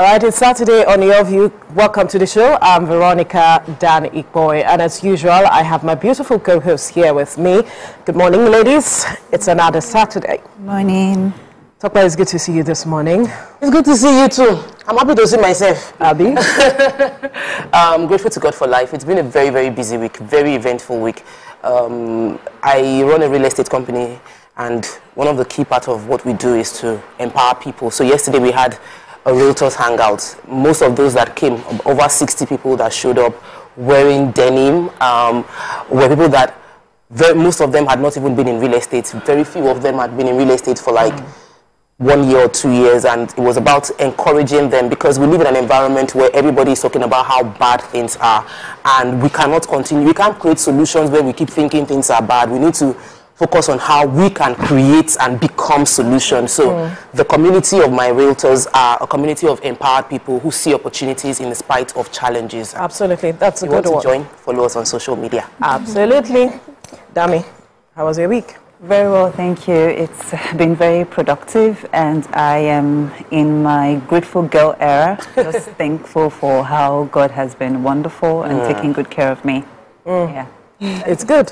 All right, it's Saturday on Your View. Welcome to the show. I'm Veronica Dan-Ikpoyi, and as usual, I have my beautiful co-host here with me. Good morning, ladies. It's another Saturday. Morning. Tokpa, it's good to see you this morning. It's good to see you too. I'm happy to see myself. Abby? I'm grateful to God for life. It's been a very, very busy week, very eventful week. Um, I run a real estate company, and one of the key parts of what we do is to empower people. So yesterday we had a realtors hangout. Most of those that came, over 60 people that showed up wearing denim, um, were people that very, most of them had not even been in real estate. Very few of them had been in real estate for like one year or two years, and it was about encouraging them because we live in an environment where everybody is talking about how bad things are, and we cannot continue. We can't create solutions where we keep thinking things are bad. We need to focus on how we can create and become solutions. So mm. the community of my realtors are a community of empowered people who see opportunities in spite of challenges. Absolutely, that's a you good want one. to join? Follow us on social media. Absolutely. Dami, how was your week? Very well, thank you. It's been very productive, and I am in my grateful girl era. Just thankful for how God has been wonderful and Mm. taking good care of me. Mm. Yeah, It's good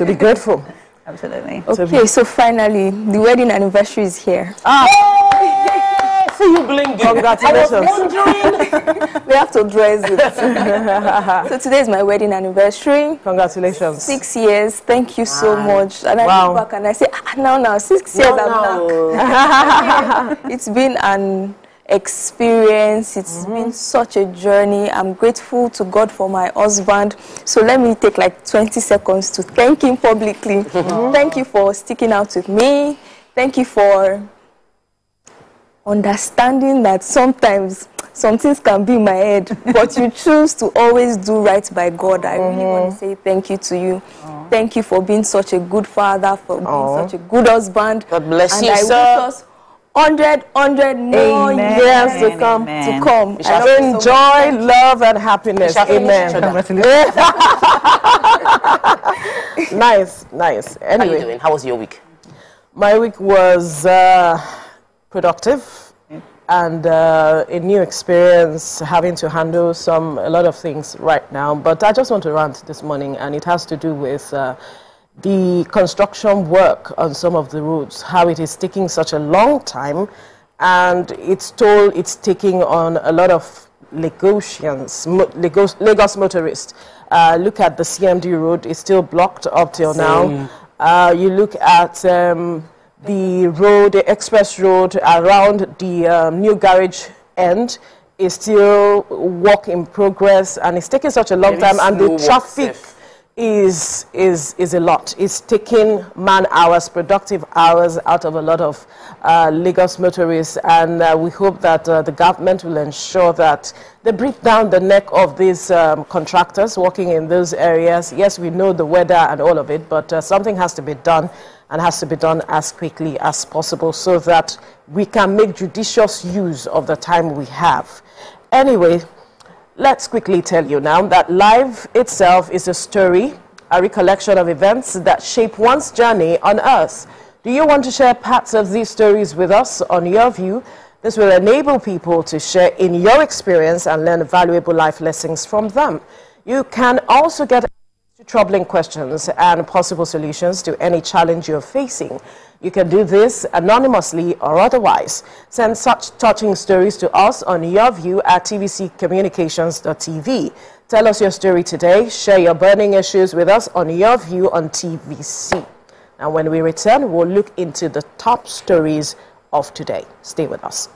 to be grateful. Absolutely. Okay, so finally, the wedding anniversary is here. See you blinking. Congratulations. We have to dress it. so today is my wedding anniversary. Congratulations. Six years. Thank you so much. And I Wow. look back and I say, ah, now, now, six years I'm back. it's been an experience. It's mm-hmm. been such a journey. I'm grateful to God for my husband. So let me take like 20 seconds to thank him publicly. Thank you for sticking out with me. Thank you for understanding that sometimes some things can be in my head, but you choose to always do right by God. I really mm-hmm. want to say thank you to you. Thank you for being such a good father, for being such a good husband. God bless and you, I sir. wish us 100, 100 more Amen. years to come. Amen. To come. We shall I love you so. Enjoy, love, and happiness. Amen. nice, nice. How you Anyway, doing? How was your week? my week was uh, productive and uh, a new experience having to handle some a lot of things right now. But I just want to rant this morning, and it has to do with uh, the construction work on some of the roads, how it is taking such a long time, and it's told it's taking on a lot of Lagosians, Lagos, Lagos motorists. Uh, look at the CMD road; it's still blocked up till now. Uh, you look at um, the road, the express road around the um, new garage end is still work in progress, and it's taking such a long time, and the traffic sef. Is is is a lot. It's taking man hours, productive hours out of a lot of uh, Lagos motorists, and uh, we hope that uh, the government will ensure that they break down the neck of these um, contractors working in those areas. Yes, we know the weather and all of it, but uh, something has to be done and has to be done as quickly as possible so that we can make judicious use of the time we have. Anyway, Let's quickly tell you now that life itself is a story, a recollection of events that shape one's journey on earth. Do you want to share parts of these stories with us on your view? This will enable people to share in your experience and learn valuable life lessons from them. You can also get to troubling questions and possible solutions to any challenge you're facing. You can do this anonymously or otherwise. Send such touching stories to us on your view at tvccommunications.tv. Tell us your story today. Share your burning issues with us on your view on TVC. And when we return, we'll look into the top stories of today. Stay with us.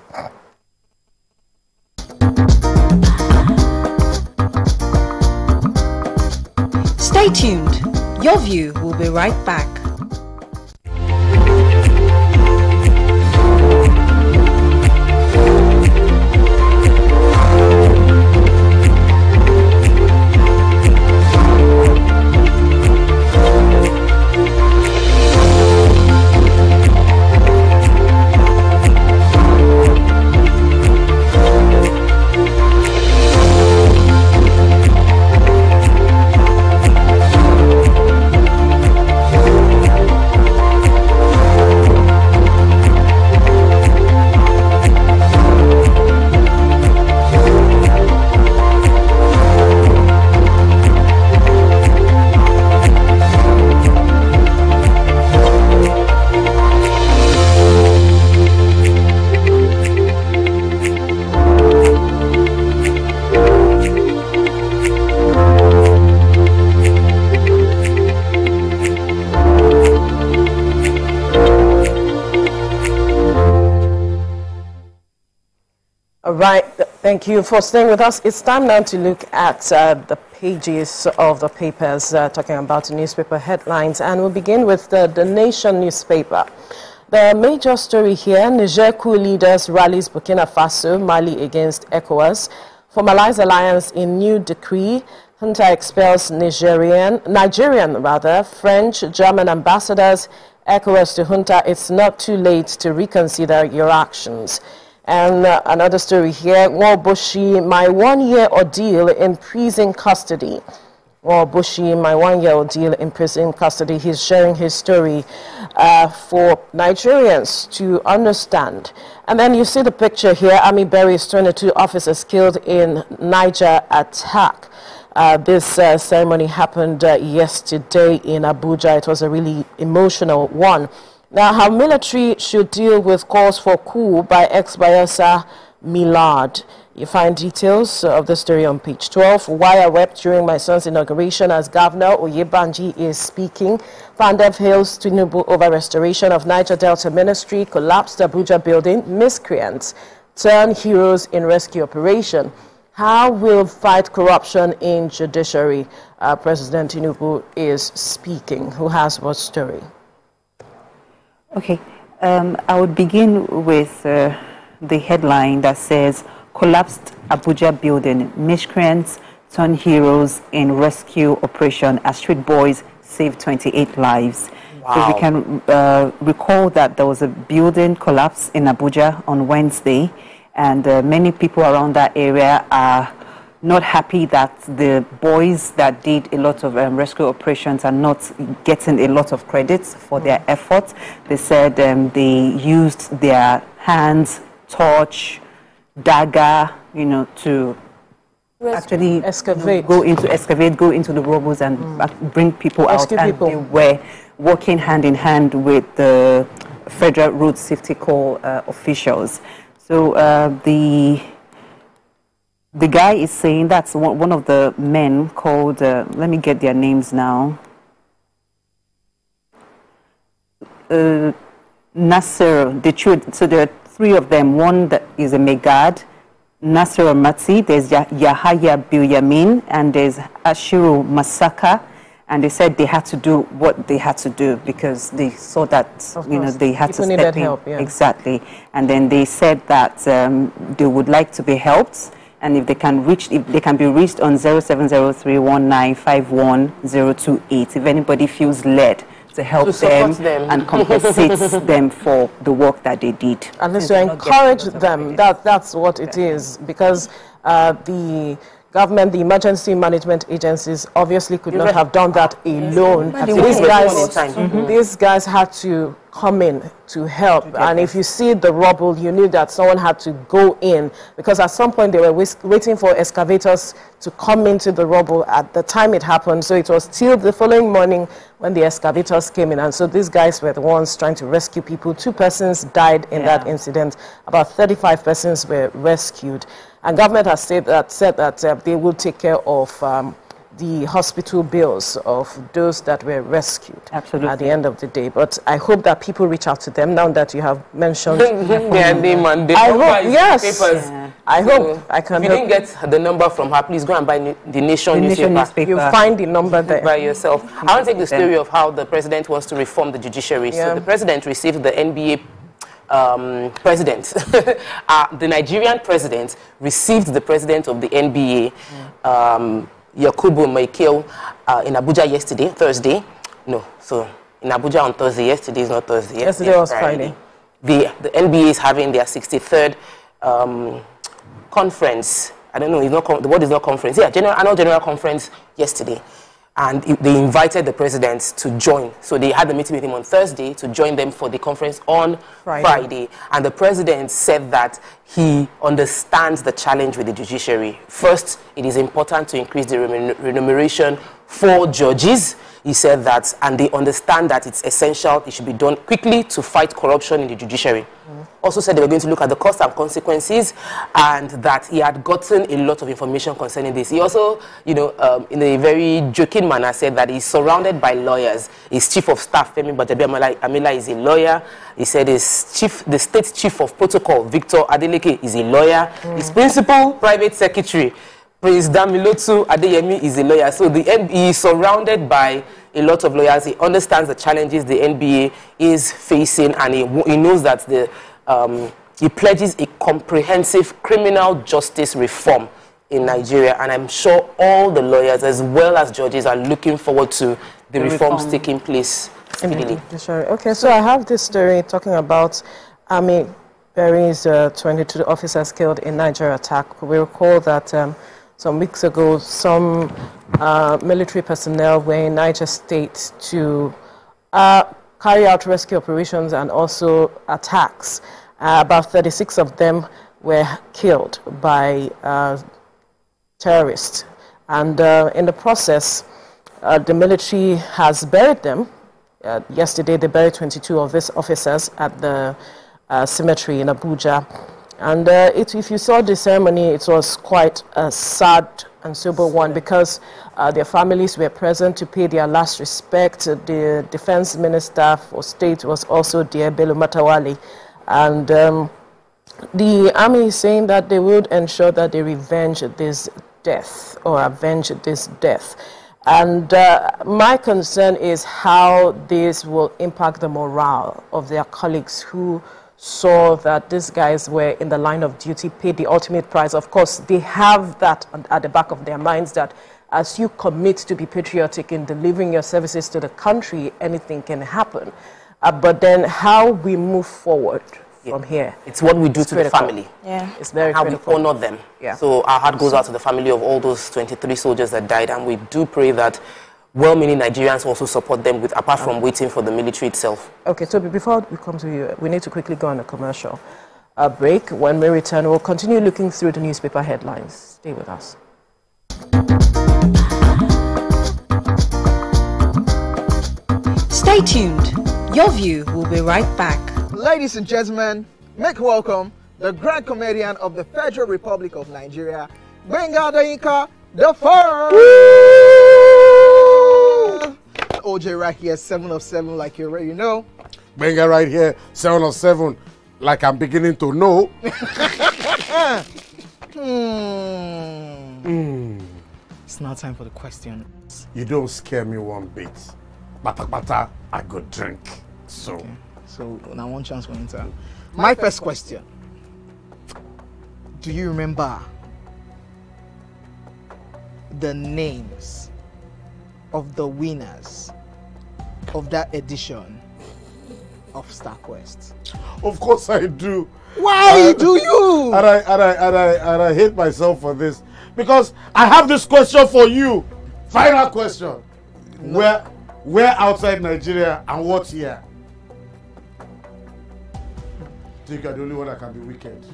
Stay tuned. Your view will be right back. Right, thank you for staying with us. It's time now to look at uh, the pages of the papers uh, talking about newspaper headlines, and we'll begin with the, the Nation newspaper. The major story here, Niger coup leaders rallies Burkina Faso, Mali against ECOWAS, formalize alliance in new decree, Junta expels Nigerian, Nigerian rather, French, German ambassadors, ECOWAS to Junta, it's not too late to reconsider your actions. And uh, another story here, Bushi, my one-year ordeal in prison custody. Bushi, my one-year ordeal in prison custody. He's sharing his story uh, for Nigerians to understand. And then you see the picture here, Army buries 22 officers killed in Niger attack. Uh, this uh, ceremony happened uh, yesterday in Abuja. It was a really emotional one. Now, how military should deal with calls for coup by ex-Bayelsa MILAD. You find details of the story on page 12. Why I wept during my son's inauguration as governor, Oyebanji is speaking. PANDEF hails Tinubu over restoration of Niger Delta Ministry, collapsed Abuja building, miscreants turn heroes in rescue operation. How will fight corruption in judiciary? Uh, President Tinubu is speaking. Who has what story? Okay, um, I would begin with uh, the headline that says Collapsed Abuja building, miscreants turn heroes in rescue operation as street boys save 28 lives. Wow. So we can uh, recall that there was a building collapse in Abuja on Wednesday, and uh, many people around that area are not happy that the boys that did a lot of um, rescue operations are not getting a lot of credits for their mm. efforts. They said um, they used their hands, torch, dagger, you know, to actually excavate. go into excavate, go into the rubble and mm. bring people Rescue out. People. And they were working hand in hand with the Federal Road Safety Corps uh, officials. So uh, the the guy is saying that's one, of the men called, uh, let me get their names now. Uh, Nasser, the truth, so there are three of them. One that is a Megad, Nasser Matzi, there's Yahaya Bilyamin, and there's Ashiru Masaka. And they said they had to do what they had to do because they saw that, you know, they had People to step in. Help, yeah. Exactly. And then they said that um, they would like to be helped and if they can reach, if they can be reached on 0703195128. If anybody feels led to help to them, them, and compensate them for the work that they did. And to encourage them, that, that's what it is, because uh, the government, the emergency management agencies obviously could not have done that alone. These guys, mm -hmm. these guys had to come in to help. And if you see the rubble, you knew that someone had to go in because at some point they were waiting for excavators to come into the rubble at the time it happened. So it was till the following morning when the excavators came in. And so these guys were the ones trying to rescue people. Two persons died in yeah. that incident. About 35 persons were rescued. And government has said that, said that uh, they will take care of um, the hospital bills of those that were rescued Absolutely. at the end of the day. But I hope that people reach out to them now that you have mentioned their name and I hope, yes. Papers. Yeah. I so hope I can. If you didn't get the number from her, please go and buy the Nation, the newspaper. newspaper. You find the number there by yourself. I want to take the story of how the president wants to reform the judiciary. Yeah. So the president received the NBA um, president, uh, the Nigerian president received the president of the NBA, mm. um, Yakubu Maikyau uh, in Abuja yesterday, Thursday. No, so in Abuja on Thursday. Yesterday is not Thursday. Yesterday was Friday. The, the NBA is having their 63rd um, conference. I don't know, it's not the word is not conference. Yeah, general, annual general conference yesterday. And they invited the president to join. So they had a meeting with him on Thursday to join them for the conference on Friday. Friday. And the president said that he understands the challenge with the judiciary. First, it is important to increase the remuneration for judges. He said that, and they understand that it's essential, it should be done quickly to fight corruption in the judiciary. Mm. Also said they were going to look at the cost and consequences, and that he had gotten a lot of information concerning this. He also, you know, um, in a very joking manner, said that he's surrounded by lawyers. His chief of staff, Femi Gbajabiamila, is a lawyer. He said his chief, the state chief of protocol, Victor Adeleke, is a lawyer. Mm. His principal private secretary, Prince Damilotun Aderemi is a lawyer. So the NBA is surrounded by a lot of lawyers. He understands the challenges the NBA is facing and he, he knows that the, um, he pledges a comprehensive criminal justice reform in Nigeria. And I'm sure all the lawyers as well as judges are looking forward to the, the reforms reform. taking place speedily. Okay, so I have this story talking about Army buries uh, 22 officers killed in Nigeria attack. We recall that um, some weeks ago, some uh, military personnel were in Niger State to uh, carry out rescue operations and also attacks. Uh, about 36 of them were killed by uh, terrorists. And uh, in the process, uh, the military has buried them. yesterday, they buried 22 of these officers at the cemetery in Abuja. And uh, it, if you saw the ceremony, it was quite a sad and sober one because uh, their families were present to pay their last respect. The defense minister for state was also there, Bello Matawalle. And um, the army is saying that they would ensure that they revenge this death or avenge this death. And uh, my concern is how this will impact the morale of their colleagues who saw that these guys were in the line of duty, paid the ultimate price. Of course, they have that at the back of their minds that as you commit to be patriotic in delivering your services to the country, anything can happen. Uh, but then how we move forward yeah. from here. It's what we do to critical. the family. Yeah. It's very How critical. we honor them. Yeah. So our heart goes out to the family of all those 23 soldiers that died, and we do pray that well-meaning Nigerians also support them with, apart from waiting for the military itself. Okay, so before we come to you, we need to quickly go on a commercial a break. When we return, we'll continue looking through the newspaper headlines. Stay with us. Stay tuned. Your view will be right back. Ladies and gentlemen, make welcome the grand comedian of the Federal Republic of Nigeria, Gbenga Adeyinka, the first. OJ right here, 7 of 7, like you already know. Gbenga right here, 7 of 7, like I'm beginning to know. hmm. Mm. It's now time for the question. You don't scare me one bit. Bata bata, I go drink. So. Okay. So now one chance for enter. My first question. Do you remember the names of the winners of that edition of StarQuest? Of course I do. Why uh, do you? And I, and, I, and, I, and I hate myself for this. Because I have this question for you. Final question. No. Where, where outside Nigeria and what year? think you're the only one that can be wicked.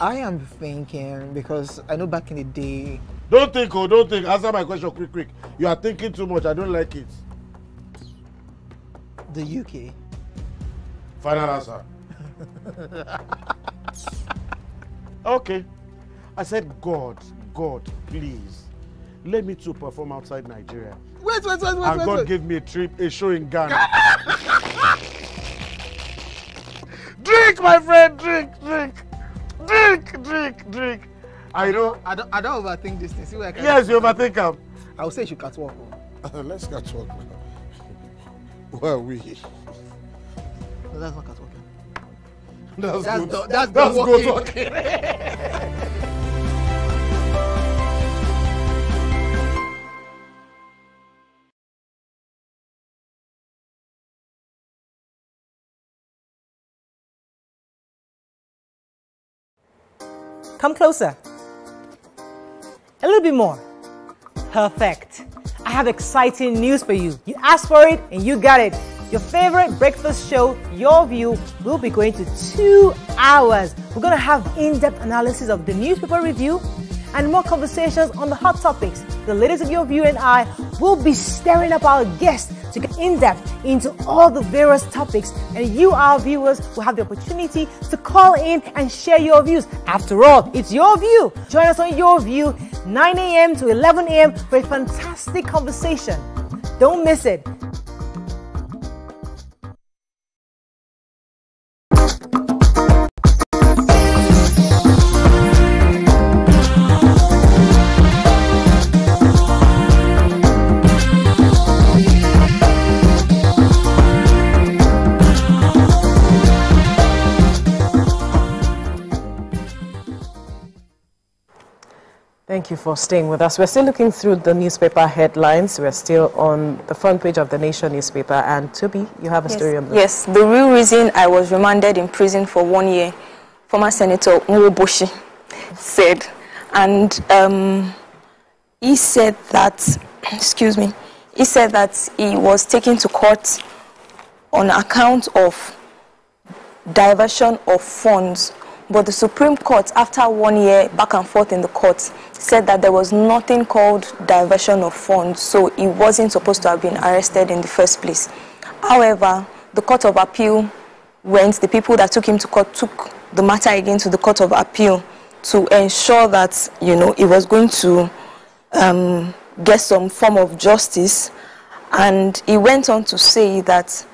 I am thinking because I know back in the day Don't think, oh, don't think. Answer my question quick, quick. You are thinking too much. I don't like it. The UK. Final answer. okay. I said, God, God, please, let me to perform outside Nigeria. Wait, wait, wait, wait. And wait, God wait. gave me a trip, a show in Ghana. drink, my friend, drink, drink, drink, drink, drink. I know. I don't. I don't overthink this thing. See where I can. Yes, you overthink them. I will say you should catwalk. Oh. Let's catch catwalk. Where are we? No, that's not catwalking. That's, that's good. The, that's, that's good walking. Come closer. A little bit more. Perfect. I have exciting news for you. You asked for it and you got it. Your favorite breakfast show, Your View, will be going to two hours. We're going to have in depth analysis of the newspaper review, and more conversations on the hot topics. The ladies of your view and I will be stirring up our guests to get in depth into all the various topics, and you, our viewers, will have the opportunity to call in and share your views. After all, it's your view. Join us on Your View, 9 a.m. to 11 a.m. for a fantastic conversation. Don't miss it. Thank you for staying with us. We're still looking through the newspaper headlines. We're still on the front page of the Nation newspaper. And Toby, you have a yes. story on this. Yes, the real reason I was remanded in prison for one year, former Senator Nwaoboshi said. And um, he said that, excuse me, he said that he was taken to court on account of diversion of funds but the Supreme Court, after one year back and forth in the courts, said that there was nothing called diversion of funds, so he wasn't supposed to have been arrested in the first place. However, the Court of Appeal went, the people that took him to court took the matter again to the Court of Appeal to ensure that, you know, he was going to um, get some form of justice. And he went on to say that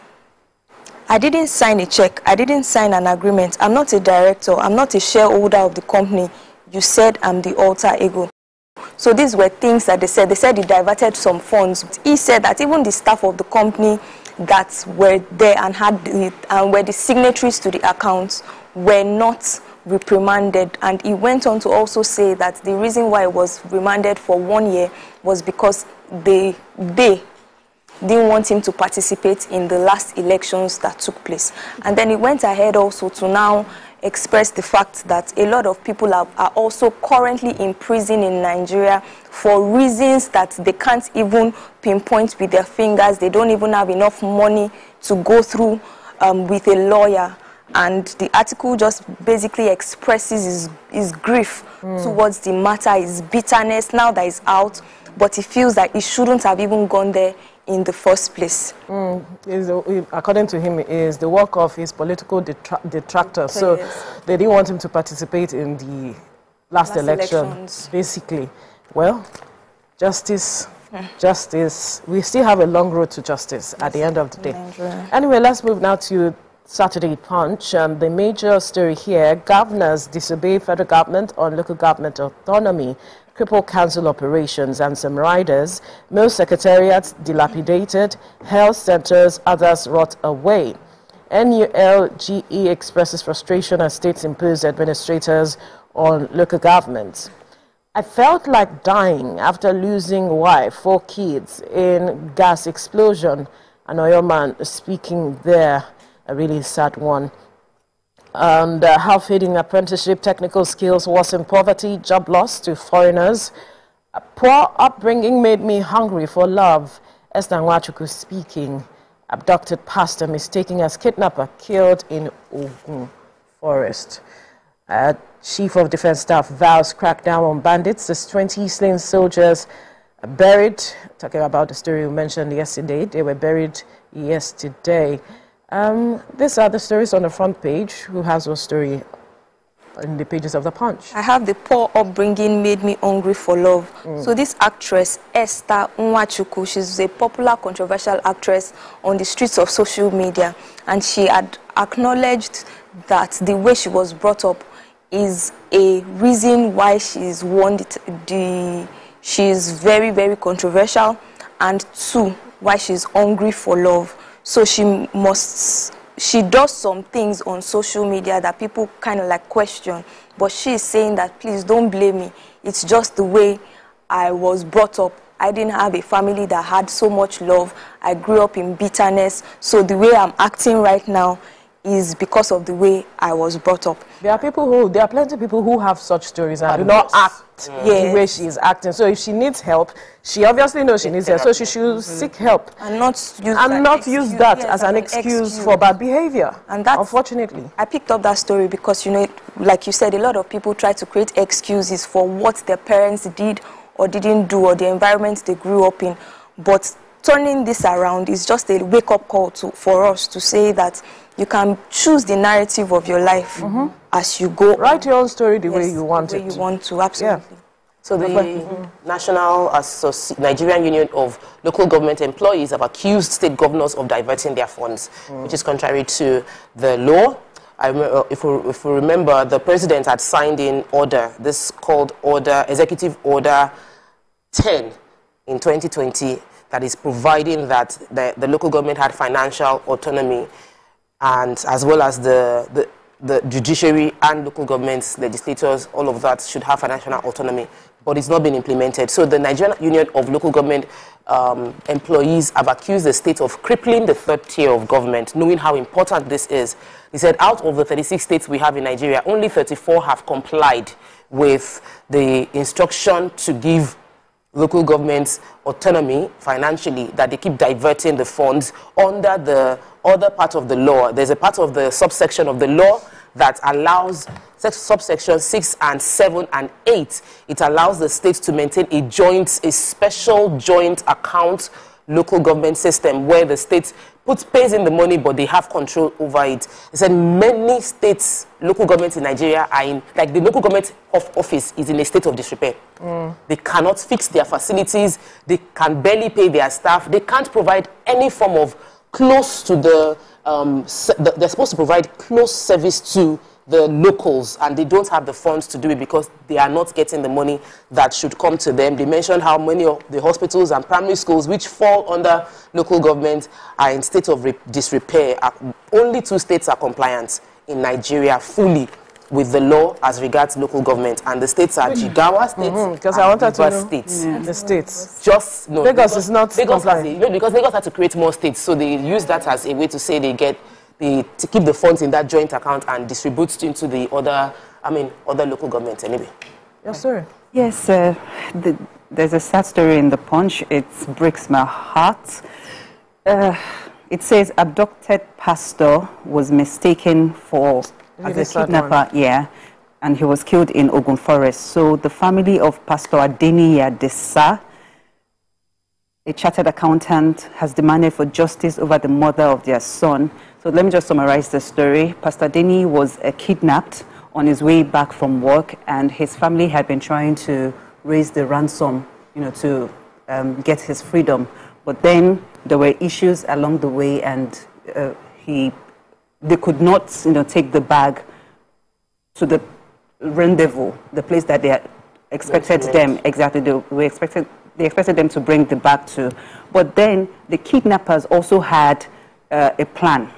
I didn't sign a check. I didn't sign an agreement. I'm not a director. I'm not a shareholder of the company. You said I'm the alter ego. So these were things that they said. They said he diverted some funds. He said that even the staff of the company that were there and had the, and were the signatories to the accounts were not reprimanded. And he went on to also say that the reason why he was remanded for one year was because they, they didn't want him to participate in the last elections that took place. And then he went ahead also to now express the fact that a lot of people are, are also currently in prison in Nigeria for reasons that they can't even pinpoint with their fingers. They don't even have enough money to go through um, with a lawyer. And the article just basically expresses his, his grief mm. towards the matter, his bitterness now that he's out. But he feels that he shouldn't have even gone there in the first place. Mm, is, according to him, is the work of his political detra detractors. So they didn't want him to participate in the last, last election, elections. basically. Well, justice, justice. We still have a long road to justice yes. at the end of the day. Anyway, let's move now to Saturday Punch. Um, the major story here, governors disobey federal government on local government autonomy crippled council operations and some riders, most secretariats dilapidated, health centers, others rot away. NULGE expresses frustration as states impose administrators on local governments. I felt like dying after losing wife, four kids in gas explosion. An oil man speaking there, a really sad one and uh, how feeding apprenticeship technical skills was in poverty, job loss to foreigners. A poor upbringing made me hungry for love. Esther Nwachukwu speaking. Abducted pastor mistaken as kidnapper killed in Ogun Forest. Uh, Chief of Defense Staff vows crackdown on bandits There's 20 slain soldiers buried. Talking about the story we mentioned yesterday, they were buried yesterday. Um, these are the stories on the front page. Who has what story in the pages of the Punch? I have the poor upbringing made me hungry for love. Mm. So this actress, Esther Nwachukwu, she's a popular controversial actress on the streets of social media. And she had acknowledged that the way she was brought up is a reason why she's won the, the she's very, very controversial. And two, why she's hungry for love. So she must, she does some things on social media that people kind of like question. But she's saying that, please don't blame me. It's just the way I was brought up. I didn't have a family that had so much love. I grew up in bitterness. So the way I'm acting right now is because of the way I was brought up. There are people who, there are plenty of people who have such stories and do not act the Yes. way she is acting. So if she needs help, she obviously knows she needs help. So she should mm-hmm. seek help And not use and that not excuse- use that yes, as an excuse, for bad behavior. And that's unfortunately. I picked up that story because you know, like you said, a lot of people try to create excuses for what their parents did or didn't do or the environment they grew up in. But turning this around is just a wake-up call to, for us to say that you can choose the narrative of your life mm-hmm. as you go. Write your own story the way you want the way it. you want to, absolutely. So the mm-hmm. National Associ- Nigerian Union of Local Government Employees have accused state governors of diverting their funds, mm. which is contrary to the law. I uh, if, we, if we remember, the president had signed in order, this called order, Executive Order 10 in 2020, that is providing that the, the local government had financial autonomy and as well as the, the, the judiciary and local governments, legislators, all of that should have financial autonomy, but it's not been implemented. So the Nigerian Union of Local Government um, Employees have accused the state of crippling the third tier of government, knowing how important this is. He said out of the 36 states we have in Nigeria, only 34 have complied with the instruction to give local governments autonomy financially that they keep diverting the funds under the other part of the law. There's a part of the subsection of the law that allows subsection 6 and 7 and 8 it allows the states to maintain a joint a special joint account local government system where the state puts pays in the money but they have control over it. He said many states local governments in nigeria are in like the local government of office is in a state of disrepair. Mm. They cannot fix their facilities. They can barely pay their staff. They can't provide any form of close to the, um, the they're supposed to provide close service to the locals and they don't have the funds to do it because they are not getting the money that should come to them. They mentioned how many of the hospitals and primary schools which fall under local government are in state of re- disrepair. Uh, Only two states are compliant in Nigeria fully with the law as regards local government and the states are Jigawa state Because and I wanted to Rivers know state the states. just no. Lagos is not Lagos has compliant. a, no, because Lagos had to create more states, so they use that as a way to say they get the to keep the funds in that joint account and distribute it into the other. I mean, other local governments anyway. Your story. Yes, uh, the, there's a sad story in the Punch. It breaks my heart. Uh, it says abducted pastor was mistaken for Really as a kidnapper. Yeah, and he was killed in Ogun Forest. So the family of Pastor Adeniyi Adesa, a chartered accountant, has demanded for justice over the murder of their son. So let me just summarize the story. Pastor Adeniyi was uh, kidnapped on his way back from work, and his family had been trying to raise the ransom, you know, to um, get his freedom. But then there were issues along the way, and uh, he, they could not, you know, take the bag to the rendezvous, the place that they expected them exactly. They we expected they expected them to bring the bag to, but then the kidnappers also had uh, a plan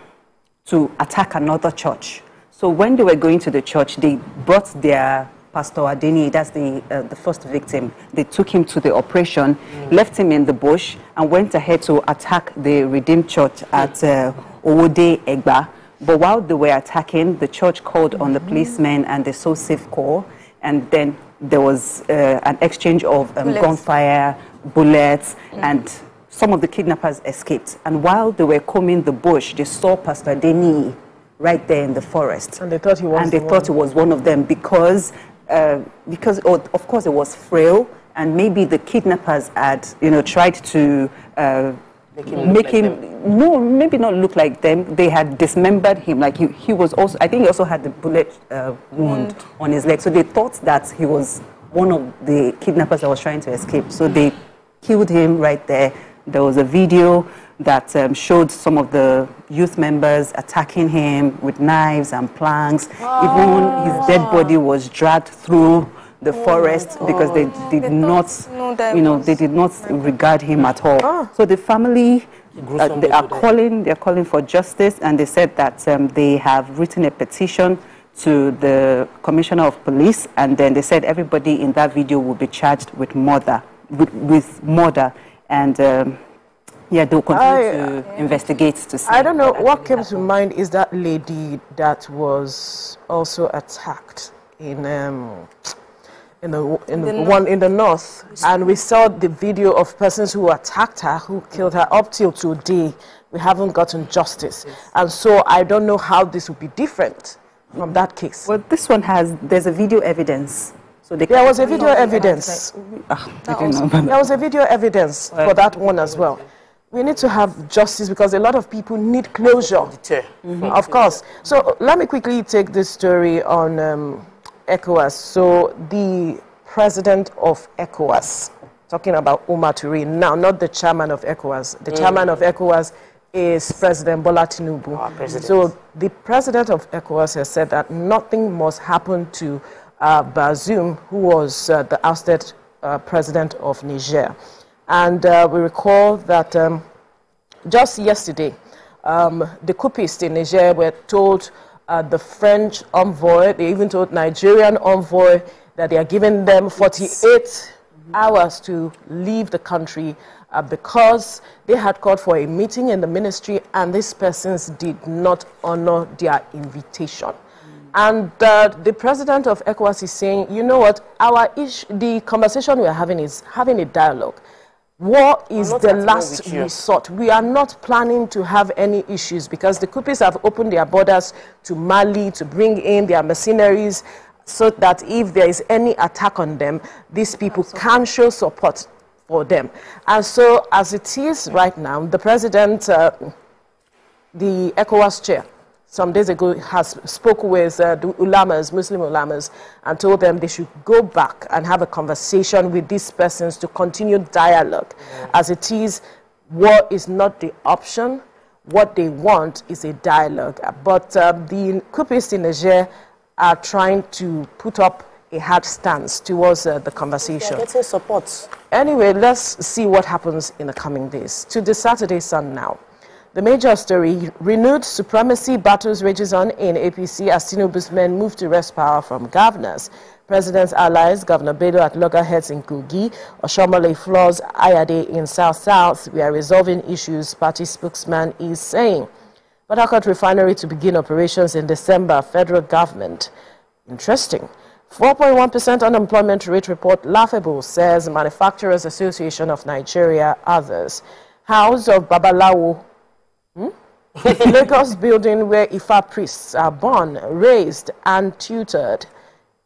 to attack another church. So when they were going to the church, they brought their Pastor Adeni, that's the, uh, the first victim. They took him to the operation, left him in the bush, and went ahead to attack the Redeemed Church at uh, Owode Egba. But while they were attacking, the church called on the policemen and the So Safe Corps, and then there was uh, an exchange of um, Bullets. gunfire, bullets, and some of the kidnappers escaped. And while they were combing the bush, they saw Pastor Deni right there in the forest. And they thought he was And they the thought he was one of them because, uh, because oh, of course, it was frail, and maybe the kidnappers had, you know, tried to. Uh, Make him like no, maybe not look like them. They had dismembered him. Like he, he was also, I think he also had the bullet uh, wound on his leg. So they thought that he was one of the kidnappers that was trying to escape. So they killed him right there. There was a video that um, showed some of the youth members attacking him with knives and planks. Even his dead body was dragged through the forest because they did They not, thought, you know, they did not regard him at all. So the family, uh, they are calling, they are calling for justice, and they said that um, they have written a petition to the commissioner of police, and then they said everybody in that video will be charged with murder, with, with murder, and um, Yeah, they'll continue I, to uh, investigate to see. I don't know. What came to mind is that lady that was also attacked in um, in the in, the, the one in the north, and we saw the video of persons who attacked her, who killed her. Up till today, we haven't gotten justice, and so I don't know how this would be different from that case. Well, this one has there's a video evidence. So there was a video evidence. Ah, there was a video evidence for that one as well we need to have justice because a lot of people need closure. Mm -hmm. Of course. So let me quickly take this story on um, ECOWAS. So the president of ECOWAS, talking about Umar Touray, now not the chairman of ECOWAS. The mm. chairman of ECOWAS is President Bola Tinubu. So the president of ECOWAS has said that nothing must happen to uh, Bazoum, who was uh, the ousted uh, president of Niger. And uh, we recall that um, just yesterday, um, the coupists in Niger were told uh, the French envoy, they even told Nigerian envoy that they are giving them 48 hours to leave the country uh, because they had called for a meeting in the ministry and these persons did not honor their invitation. And uh, the president of ECOWAS is saying, you know what, our ish, the conversation we are having is having a dialogue. War is the last resort. We are not planning to have any issues because the coupists have opened their borders to Mali to bring in their mercenaries so that if there is any attack on them, these people can show support for them. And so as it is right now, the president, uh, the ECOWAS chair, some days ago has spoke with uh, the ulamas, Muslim ulamas, and told them they should go back and have a conversation with these persons to continue dialogue. Yeah. As it is, war is not the option. What they want is a dialogue. But uh, the coupists in Niger are trying to put up a hard stance towards uh, the conversation. They're getting support. Anyway, let's see what happens in the coming days. To the Saturday Sun now. The major story, renewed supremacy battles rages on in APC as Tinubu's men move to wrest power from governors. President's allies, Governor Bello at loggerheads in Kogi, Oshiomhole floors Ayade in South-South, we are resolving issues, party spokesman is saying. Harcourt refinery to begin operations in December, federal government. Interesting. 4.1% unemployment rate report laughable, says Manufacturers Association of Nigeria, others. House of Babalawo Hmm? Lagos building where Ifa priests are born, raised, and tutored.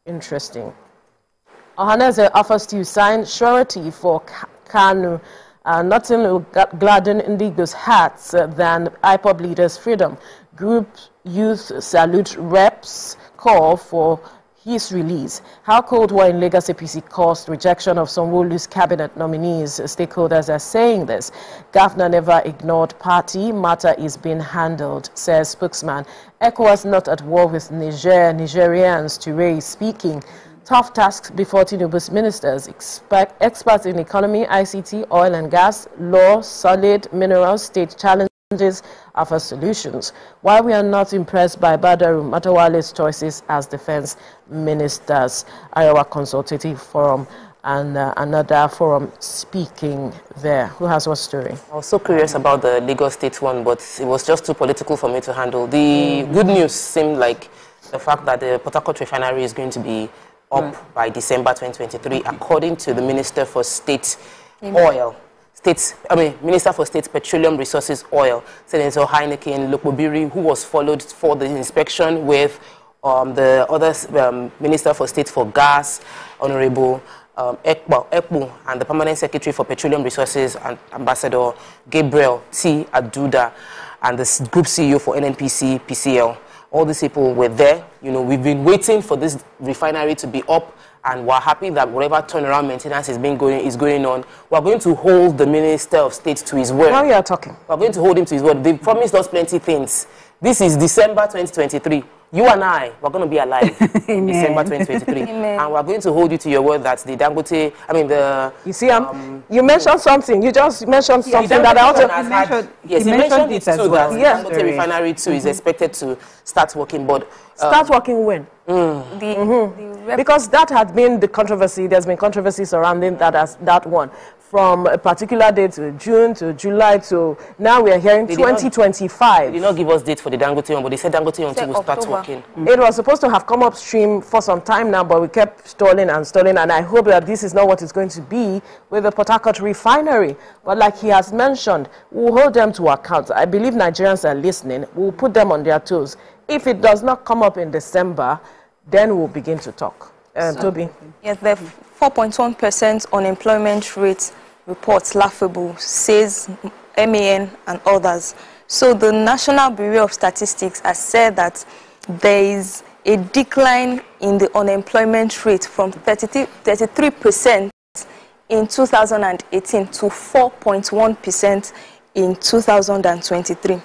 Interesting. Ohanaeze offers to sign surety for Kanu. Uh, nothing will gladden Ndigbo's hearts uh, than IPOB leaders' freedom. Group youth salute reps call for his release. How Cold War in Lagos APC caused rejection of Sanwo-Olu's cabinet nominees. Stakeholders are saying this. Governor never ignored party. Matter is being handled, says spokesman. ECOWAS not at war with Niger, Nigerians, Touray speaking. Tough tasks before Tinubu's ministers. Expect experts in economy, ICT, oil and gas, law, solid minerals, state challenges challenges offer solutions. While we are not impressed by Badaru Matawalle's choices as defense ministers, Arewa Consultative Forum and uh, another forum speaking there. Who has what story? I was so curious about the Lagos State one, but it was just too political for me to handle. The mm. good news seemed like the fact that the Port Harcourt refinery is going to be up mm. by December 2023, according to the Minister for State Amen. Oil. States, I mean, Minister for State Petroleum Resources Oil, Senator Heineken Lokpobiri, who was followed for the inspection with um, the other um, Minister for State for Gas, Honorable um, Ekpo, and the Permanent Secretary for Petroleum Resources, and Ambassador Gabriel T. Aduda, and the Group CEO for NNPC PCL. All these people were there. You know, we've been waiting for this refinery to be up and we're happy that whatever turnaround maintenance is being going is going on. We're going to hold the Minister of State to his word. Now you are talking. We're going to hold him to his word. They promised us plenty things. This is December 2023. You and I, we're going to be alive in December 2023. and we're going to hold you to your word that the Dangote, I mean the... You see, um, um, you mentioned something. You just mentioned yeah, something that I also... Mentioned, yes, he, mentioned, mentioned it too, well. that yeah. Dangote Refinery 2 mm -hmm. is mm-hmm. expected to start working, but... Um, start working when? Mm. The, mm-hmm. the because that had been the controversy. There's been controversy surrounding that as that one from a particular date to June to July to now we are hearing they 2025. They did not give us date for the Dangote one, but they said Dangote until we start working. Mm. It was supposed to have come upstream for some time now, but we kept stalling and stalling, and I hope that this is not what it's going to be with the Port Harcourt refinery. But like he has mentioned, we'll hold them to account. I believe Nigerians are listening. We'll put them on their toes. If it does not come up in December, then we'll begin to talk. Uh, so, Toby. Yes, the 4.1% unemployment rate reports laughable, says MAN and others. So the National Bureau of Statistics has said that there is a decline in the unemployment rate from 33% in 2018 to 4.1% in 2023.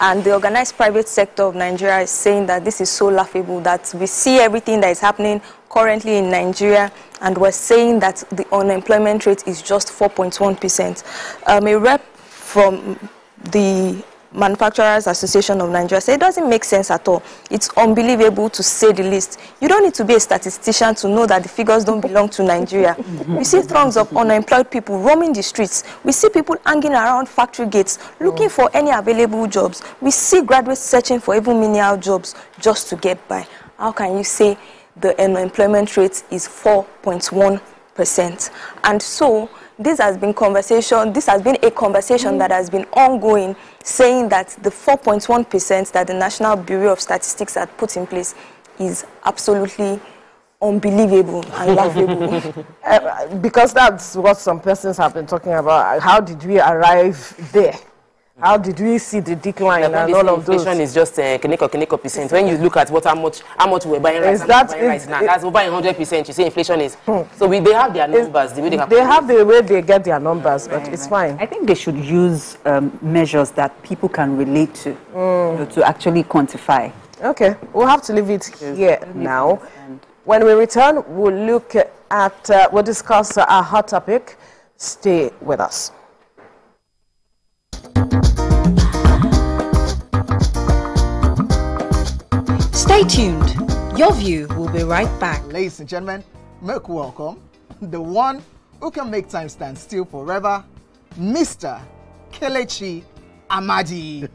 And the organized private sector of Nigeria is saying that this is so laughable that we see everything that is happening currently in Nigeria and we're saying that the unemployment rate is just 4.1%. Um, a rep from the Manufacturers Association of Nigeria said it doesn't make sense at all. It's unbelievable to say the least. You don't need to be a statistician to know that the figures don't belong to Nigeria. we see throngs of unemployed people roaming the streets. We see people hanging around factory gates looking for any available jobs. We see graduates searching for even menial jobs just to get by. How can you say the unemployment rate is 4.1%? And so this has been conversation, this has been a conversation mm. that has been ongoing, saying that the 4.1% that the National Bureau of Statistics had put in place is absolutely unbelievable and laughable. uh, because that's what some persons have been talking about. How did we arrive there? How did we see the decline and all of those? Inflation is just uh, kineko kineko percent. When you look at what how much how much we're buying right, that, buying right now, that's over hundred percent. You see, inflation is. Hmm. So we, they have their numbers. The way they have. They have the way they get their numbers, but right, it's right. fine. I think they should use um, measures that people can relate to, mm. you know, to actually quantify. Okay, we'll have to leave it here now. When we return, we'll look at, uh, we'll discuss our hot topic. Stay with us. Stay tuned. Your view will be right back. Ladies and gentlemen, make welcome the one who can make time stand still forever, Mr. Kelechi Amadi.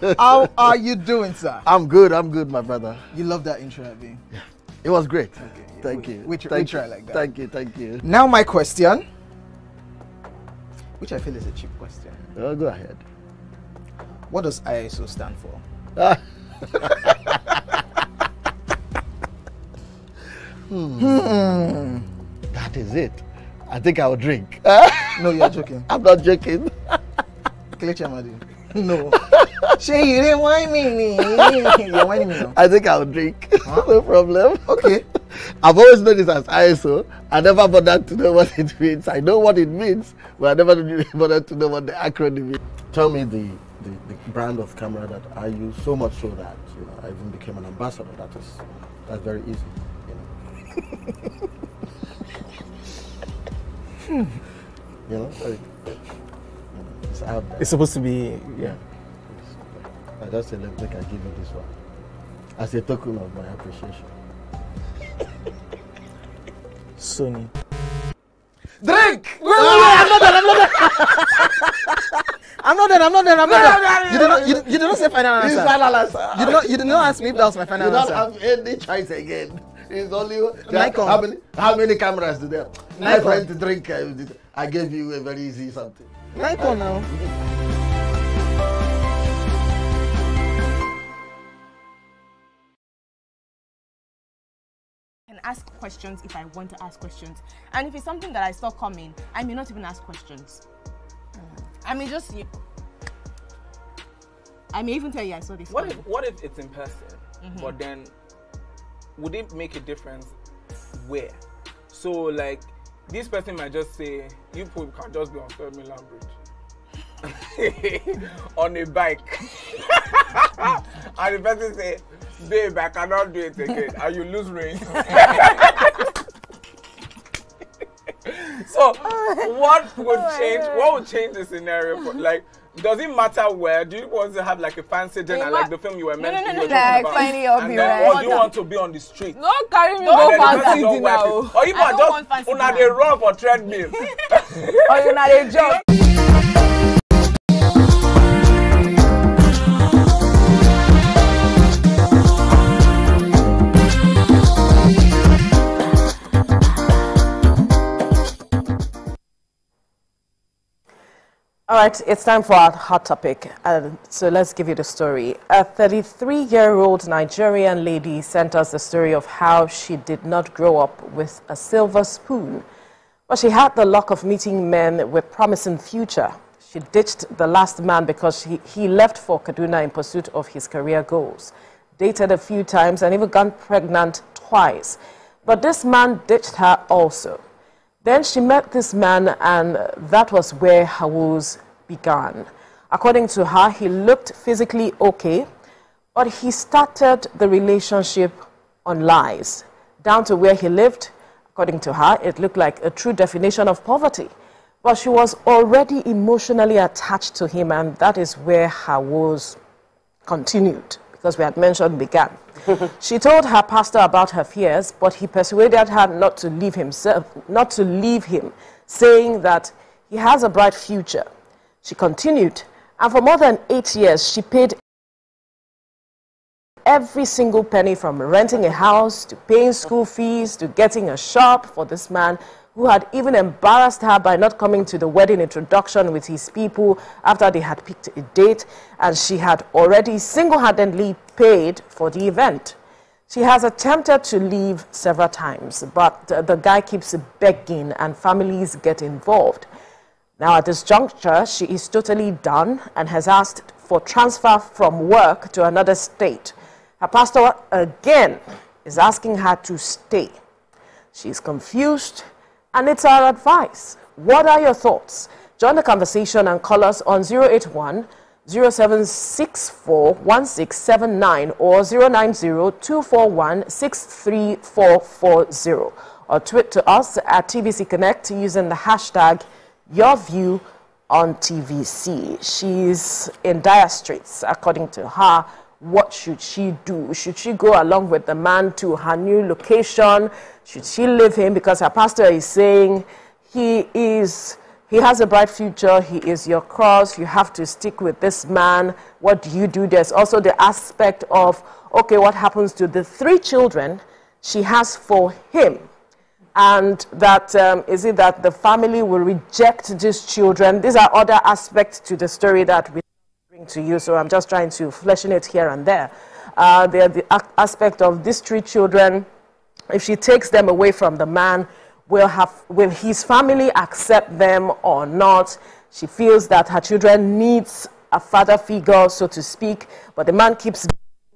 How are you doing, sir? I'm good. I'm good, my brother. You love that intro, Abi? Yeah. It was great. Okay. Thank we, you. We, thank try like that. Thank you. Thank you. Now, my question, which I feel is a cheap question. Oh, go ahead. What does ISO stand for? hmm. That is it. I think I will drink. no, you're joking. I'm not joking. Kelechi Amadi. No. Shay, you didn't want me. You're whining me now. I think I'll drink. Huh? no problem. Okay. I've always known this as ISO. I never bothered to know what it means. I know what it means, but I never bothered to know what the acronym is. Tell me the the, the brand of camera that I use so much so that you know I even became an ambassador. That is that's very easy. You know. you know, very, it's out there. It's supposed to be yeah. I just say let me I give you this one as a token of my appreciation. Sony. Drink! Wait, wait, wait, I'm not done, I'm not done. I'm not done. I'm not done. I'm not done. You did not. You, you did not say final answer. It's final answer. You did not. You did not ask me if that was my final you answer. You don't have any choice again. It's only Nikon. How many? How many cameras do they have? My friend to drink. Uh, I gave you a very easy something. Nikon now. ask questions if I want to ask questions. And if it's something that I saw coming, I may not even ask questions. I mean, just you. I may even tell you I saw this. What if What if it's in person, mm-hmm. but then would it make a difference where? So like this person might just say you can't just be on Third Mainland Bridge on a bike, and the person say, "Babe, I cannot do it again," and you lose range. so what would change what would change the scenario for like does it matter where? Do you want to have like a fancy dinner, like the film you were meant no, no, to no, like finally I'll be right. Or do you want to be on the street? No, carry me go fancy dinner. Or you might just una dey run for treadmill. or you na dey jog. All right, it's time for our hot topic. So let's give you the story. A 33 year old Nigerian lady sent us the story of how she did not grow up with a silver spoon, but she had the luck of meeting men with promising future. She ditched the last man because he, he left for Kaduna in pursuit of his career goals, dated a few times, and even got pregnant twice. But this man ditched her also. Then she met this man, and that was where her woes began. According to her, he looked physically okay, but he started the relationship on lies. Down to where he lived, according to her, it looked like a true definition of poverty. But she was already emotionally attached to him, and that is where her woes continued, because we had mentioned began. she told her pastor about her fears, but he persuaded her not to leave himself, not to leave him, saying that he has a bright future. She continued, and for more than eight years, she paid every single penny from renting a house to paying school fees to getting a shop for this man who had even embarrassed her by not coming to the wedding introduction with his people after they had picked a date, and she had already single handedly paid for the event. She has attempted to leave several times, but the guy keeps begging and families get involved. Now, at this juncture, she is totally done and has asked for transfer from work to another state. Her pastor, again, is asking her to stay. She's confused and it's our advice. What are your thoughts? Join the conversation and call us on 081 0764 1679 or 090 241 63440 or tweet to us at TVC Connect using the hashtag your view on TVC. She's in dire straits, according to her. What should she do? Should she go along with the man to her new location? Should she leave him? Because her pastor is saying he is he has a bright future. He is your cross. You have to stick with this man. What do you do? There's also the aspect of, okay, what happens to the three children she has for him? And that um, is it that the family will reject these children? These are other aspects to the story that we to you. So I'm just trying to flesh it here and there. Uh, the aspect of these three children if she takes them away from the man, will, have, will his family accept them or not? She feels that her children needs a father figure, so to speak, but the man keeps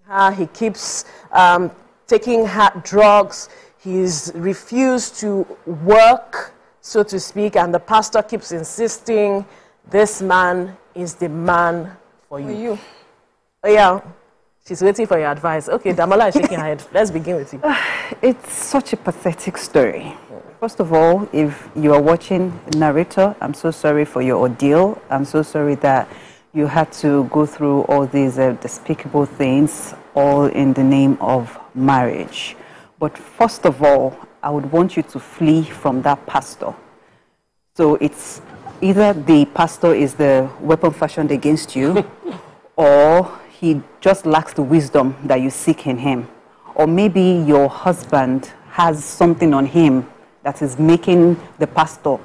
her, he keeps um, taking her drugs, he's refused to work, so to speak, and the pastor keeps insisting this man is the man for you. For you. Oh, yeah. She's waiting for your advice. Okay, Damola is shaking her head. Let's begin with you. It's such a pathetic story. First of all, if you are watching narrator, I'm so sorry for your ordeal. I'm so sorry that you had to go through all these uh, despicable things, all in the name of marriage. But first of all, I would want you to flee from that pastor. So it's either the pastor is the weapon fashioned against you, or he just lacks the wisdom that you seek in him. Or maybe your husband has something on him that is making the pastor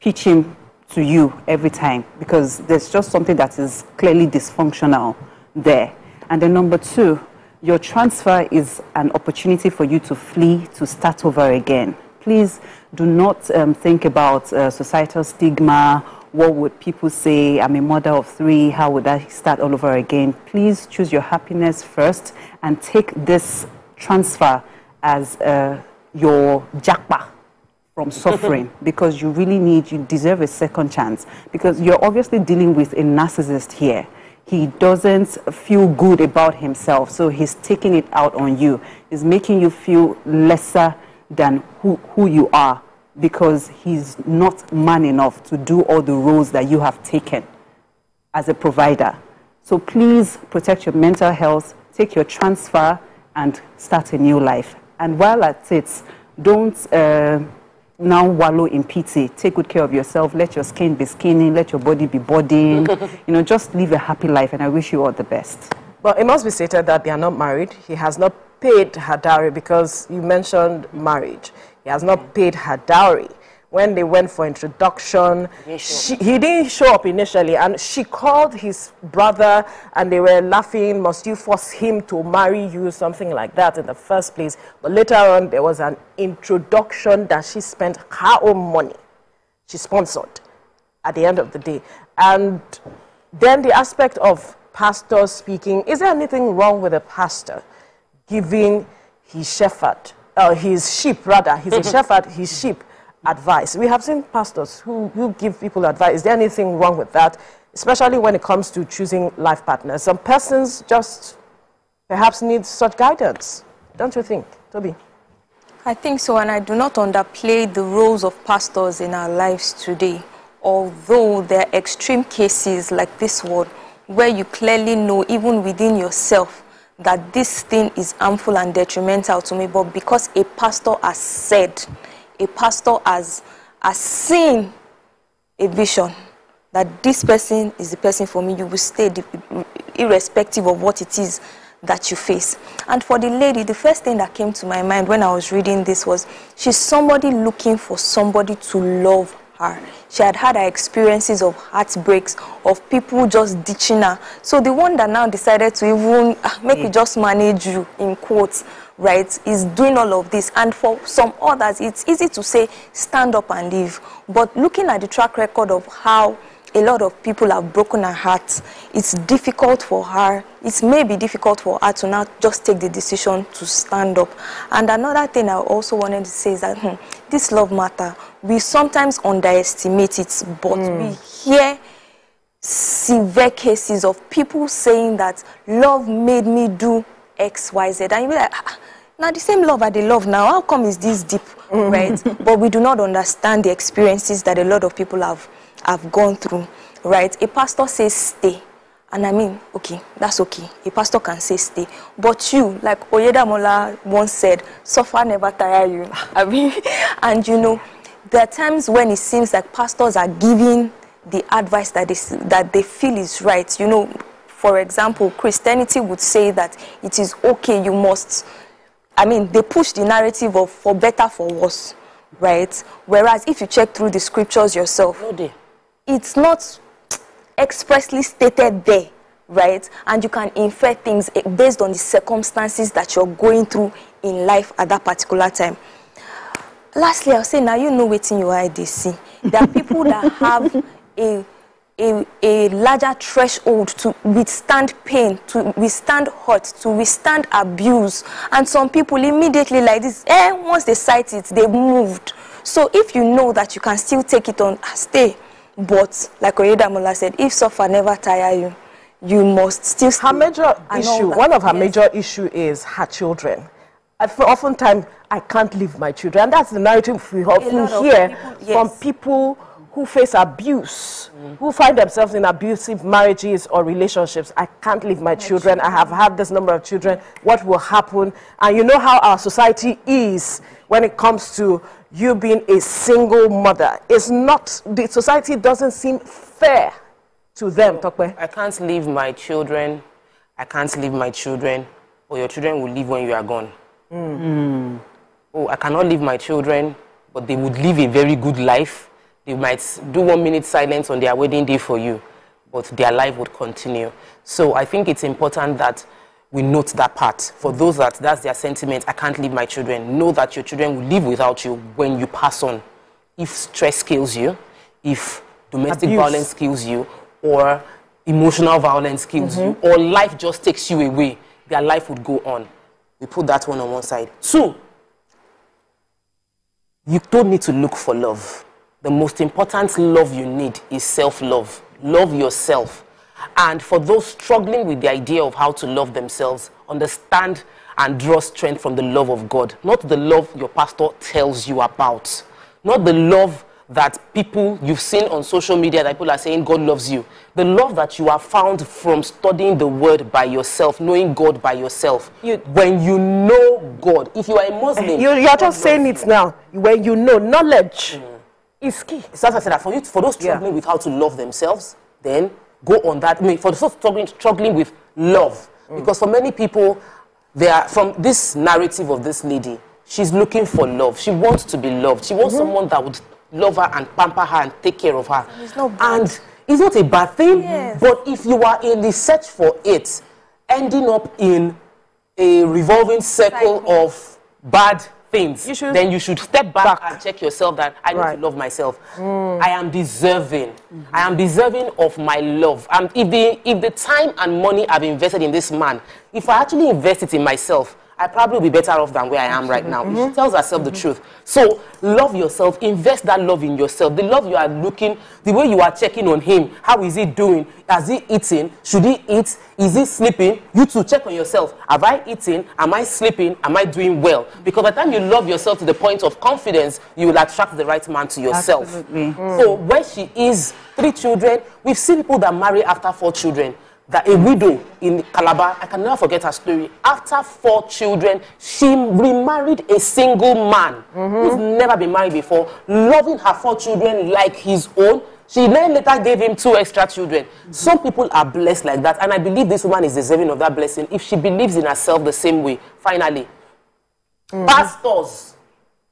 pitch him to you every time because there's just something that is clearly dysfunctional there. And then number two, your transfer is an opportunity for you to flee, to start over again. Please do not um, think about uh, societal stigma what would people say? I'm a mother of three. How would I start all over again? Please choose your happiness first and take this transfer as uh, your jackpot from suffering because you really need, you deserve a second chance because you're obviously dealing with a narcissist here. He doesn't feel good about himself, so he's taking it out on you. He's making you feel lesser than who, who you are because he's not man enough to do all the roles that you have taken as a provider. So please protect your mental health, take your transfer, and start a new life. And while at it, don't uh, now wallow in pity. Take good care of yourself. Let your skin be skinny. Let your body be bodying. you know, just live a happy life, and I wish you all the best. But it must be stated that they are not married. He has not paid her dowry because you mentioned marriage. He has not paid her dowry. When they went for introduction, she, he didn't show up initially, and she called his brother, and they were laughing. Must you force him to marry you? Something like that in the first place. But later on, there was an introduction that she spent her own money. She sponsored at the end of the day. And then the aspect of pastor speaking, is there anything wrong with a pastor giving his shepherd, uh, his sheep rather, he's a shepherd, his sheep advice? We have seen pastors who, who give people advice. Is there anything wrong with that, especially when it comes to choosing life partners? Some persons just perhaps need such guidance, don't you think, Toby? I think so, and I do not underplay the roles of pastors in our lives today. Although there are extreme cases like this one, where you clearly know, even within yourself, that this thing is harmful and detrimental to me, but because a pastor has said, a pastor has, has seen a vision that this person is the person for me, you will stay irrespective of what it is that you face. And for the lady, the first thing that came to my mind when I was reading this was she's somebody looking for somebody to love her. She had had her experiences of heartbreaks, of people just ditching her. So the one that now decided to even ah, make mm. just manage you, in quotes, right, is doing all of this. And for some others, it's easy to say, stand up and leave. But looking at the track record of how a lot of people have broken her heart. It's difficult for her. It may be difficult for her to now just take the decision to stand up. And another thing I also wanted to say is that hmm, this love matter, we sometimes underestimate it, but mm. we hear severe cases of people saying that love made me do X, Y, Z. And you're like, ah, now the same love I they love now, how come is this deep, mm. right? but we do not understand the experiences that a lot of people have have gone through, right? A pastor says stay. And I mean, okay, that's okay. A pastor can say stay. But you, like Oyedamola once said, suffer never tire you. I mean, and you know, there are times when it seems like pastors are giving the advice that they, that they feel is right. You know, for example, Christianity would say that it is okay, you must. I mean, they push the narrative of for better, for worse, right? Whereas if you check through the scriptures yourself, no it's not expressly stated there, right? And you can infer things eh, based on the circumstances that you're going through in life at that particular time. Lastly, I'll say now you know what in your IDC. There are people that have a, a, a larger threshold to withstand pain, to withstand hurt, to withstand abuse. And some people immediately like this, eh, once they sight it, they moved. So if you know that you can still take it on, stay but like Oyedamola said, if suffer never tire you, you must still. Her major issue, one of her yes. major issue is her children. Oftentimes, I can't leave my children. And that's the narrative we often hear people, yes. from people who face abuse, mm. who find themselves in abusive marriages or relationships. I can't leave my, my children. children. I have had this number of children. What will happen? And you know how our society is when it comes to you being a single mother. It's not, the society doesn't seem fair to them, Tokwe. I can't leave my children. I can't leave my children. Or your children will leave when you are gone. Mm. Mm. Oh, I cannot leave my children, but they would live a very good life. They might do one minute silence on their wedding day for you, but their life would continue. So I think it's important that we note that part. For those that that's their sentiment, I can't leave my children. Know that your children will live without you when you pass on. If stress kills you, if domestic Abuse. violence kills you, or emotional violence kills mm-hmm. you, or life just takes you away, their life would go on. We put that one on one side. Two, you don't need to look for love. The most important love you need is self love. Love yourself and for those struggling with the idea of how to love themselves, understand and draw strength from the love of God, not the love your pastor tells you about, not the love that people you've seen on social media that people are saying God loves you. The love that you have found from studying the word by yourself, knowing God by yourself. You- when you know God, if you are a Muslim, You, you're just saying it now. When you know knowledge mm. Is key. So as I said, that for you, for those struggling with how to love themselves, then go on that. I mean, for those struggling, struggling with love, mm. because for many people, they are from this narrative of this lady. She's looking for love. She wants to be loved. She wants mm-hmm. someone that would love her and pamper her and take care of her. It's not bad. And it's not a bad thing. Yes. But if you are in the search for it, ending up in a revolving circle Cycle. of bad things, You should- then you should step back, Back. and check yourself that I need Right. to love myself. Mm. I am deserving. I am deserving of my love. And if the if the time and money I've invested in this man, if I actually invest it in myself, I probably will be better off than where I am right now. She mm-hmm. tells herself the truth. So love yourself. Invest that love in yourself. The love you are looking, the way you are checking on him. How is he doing? Has he eating? Should he eat? Is he sleeping? You too check on yourself. Have I eaten? Am I sleeping? Am I doing well? Because by the time you love yourself to the point of confidence, you will attract the right man to yourself. Absolutely. So where she is, three children, we've seen people that marry after four children. That a widow in Calabar, I can never forget her story. After four children, she remarried a single man who's never been married before, loving her four children like his own. She then later gave him two extra children. Some people are blessed like that, and I believe this woman is deserving of that blessing if she believes in herself the same way. Finally, mm. pastors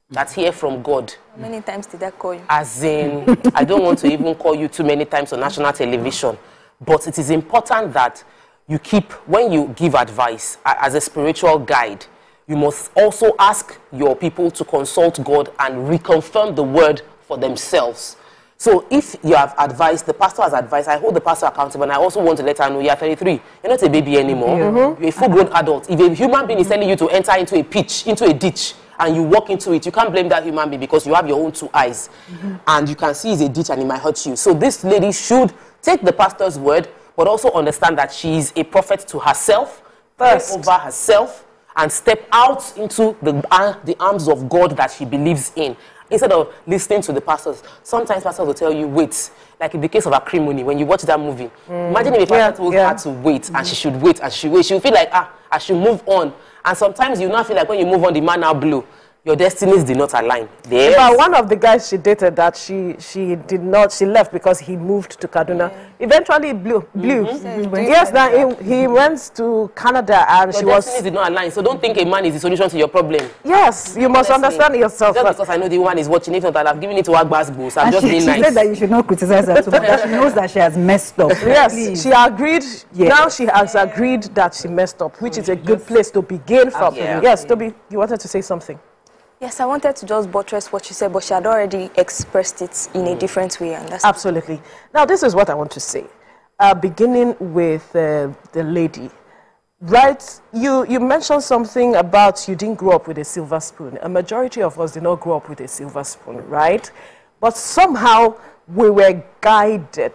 that hear from God, How many times did I call you? as in, I don't want to even call you too many times on national television, but it is important that you keep, when you give advice as a spiritual guide, you must also ask your people to consult God and reconfirm the word for themselves. So if you have advised, the pastor has advised, I hold the pastor accountable, and I also want to let her know you're 33. You're not a baby anymore. You're a mm-hmm. full-grown adult. If a human being is telling you to enter into a pitch, into a ditch, and you walk into it, you can't blame that human being because you have your own two eyes. Mm-hmm. And you can see it's a ditch and it might hurt you. So this lady should take the pastor's word, but also understand that she is a prophet to herself, First. over herself, and step out into the, uh, the arms of God that she believes in. Instead of listening to the pastors, sometimes pastors will tell you, wait. Like in the case of Acrimony, when you watch that movie, imagine if a pastor Yeah, told yeah. her to wait and she should wait and she wait. She'll feel like, ah, I should move on. And sometimes you not feel like when you move on, the man now blew. Your destinies did not align. Yes. But one of the guys she dated that she she did not she left because he moved to Kaduna. Eventually blew blew. Mm-hmm. Mm-hmm. Yes, now he, he went to Canada and Your she was destinies did not align. So don't think a man is the solution to your problem. yes. You must Honestly. understand yourself. Just because I know the one is watching, if not, I'll have given it to Agbas Boost. I'm And just she, being she nice. said that you should not criticize her too much. that she knows that she has messed up. Yes, Please. she agreed. Yeah. Now she has agreed that she messed up, which is a good place to begin from. Yeah. Yes, Toby, you wanted to say something. Yes, I wanted to just buttress what you said, but she had already expressed it in a different way, and that's Absolutely. Now, this is what I want to say. Uh, beginning with uh, the lady, right? You, you mentioned something about you didn't grow up with a silver spoon. A majority of us did not grow up with a silver spoon, right? But somehow we were guided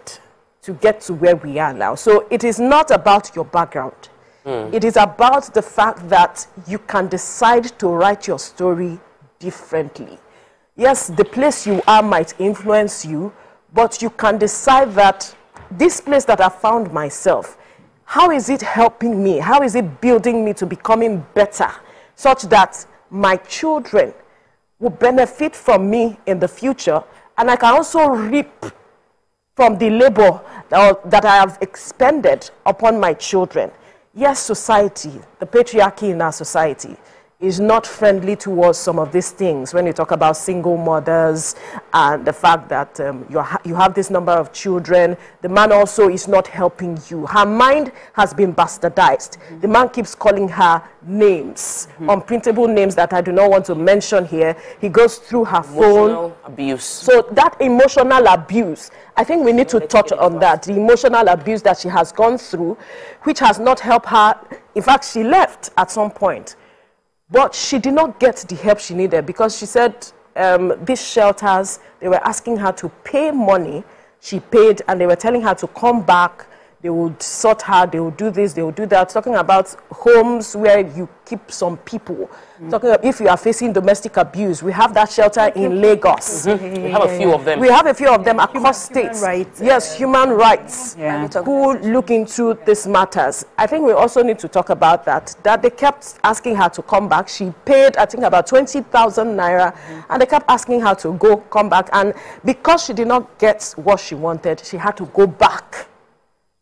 to get to where we are now. So it is not about your background. It is about the fact that you can decide to write your story differently. Yes, the place you are might influence you, but you can decide that this place that I found myself, how is it helping me? How is it building me to becoming better such that my children will benefit from me in the future and I can also reap from the labor that, I have expended upon my children. Yes, society, the patriarchy in our society, is not friendly towards some of these things. When you talk about single mothers and the fact that um, you, ha- you have this number of children, the man also is not helping you. Her mind has been bastardized. The man keeps calling her names, unprintable names that I do not want to mention here. He goes through her phone. Emotional abuse. So that emotional abuse, I think we need to touch on that. The emotional abuse that she has gone through, which has not helped her. In fact, she left at some point. But she did not get the help she needed because she said um, these shelters, they were asking her to pay money. She paid and they were telling her to come back they would sort her, they would do this, they would do that. Talking about homes where you keep some people. Mm. Talking about if you are facing domestic abuse, we have that shelter in Lagos. Mm -hmm. We have a few of them. We have a few of them across human, states. Human rights. Yes, human rights yeah. who look into these matters. I think we also need to talk about that. That they kept asking her to come back. She paid, I think, about 20,000 naira, mm -hmm. and they kept asking her to go, come back. And because she did not get what she wanted, she had to go back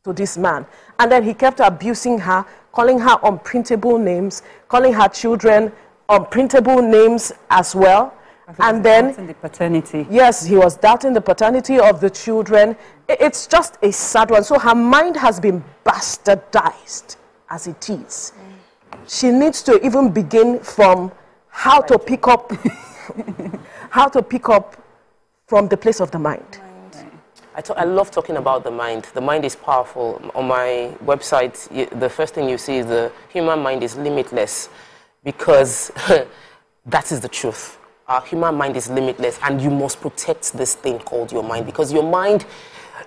to this man. And then he kept abusing her, calling her unprintable names, calling her children Um, unprintable names as well. And then the paternity. Yes, he was doubting the paternity of the children. It's just a sad one. So her mind has been bastardized as it is. She needs to even begin from how to pick up how to pick up from the place of the mind. I, love talking about the mind. The mind is powerful. On my website, the first thing you see is the human mind is limitless because that is the truth. Our human mind is limitless and you must protect this thing called your mind because your mind,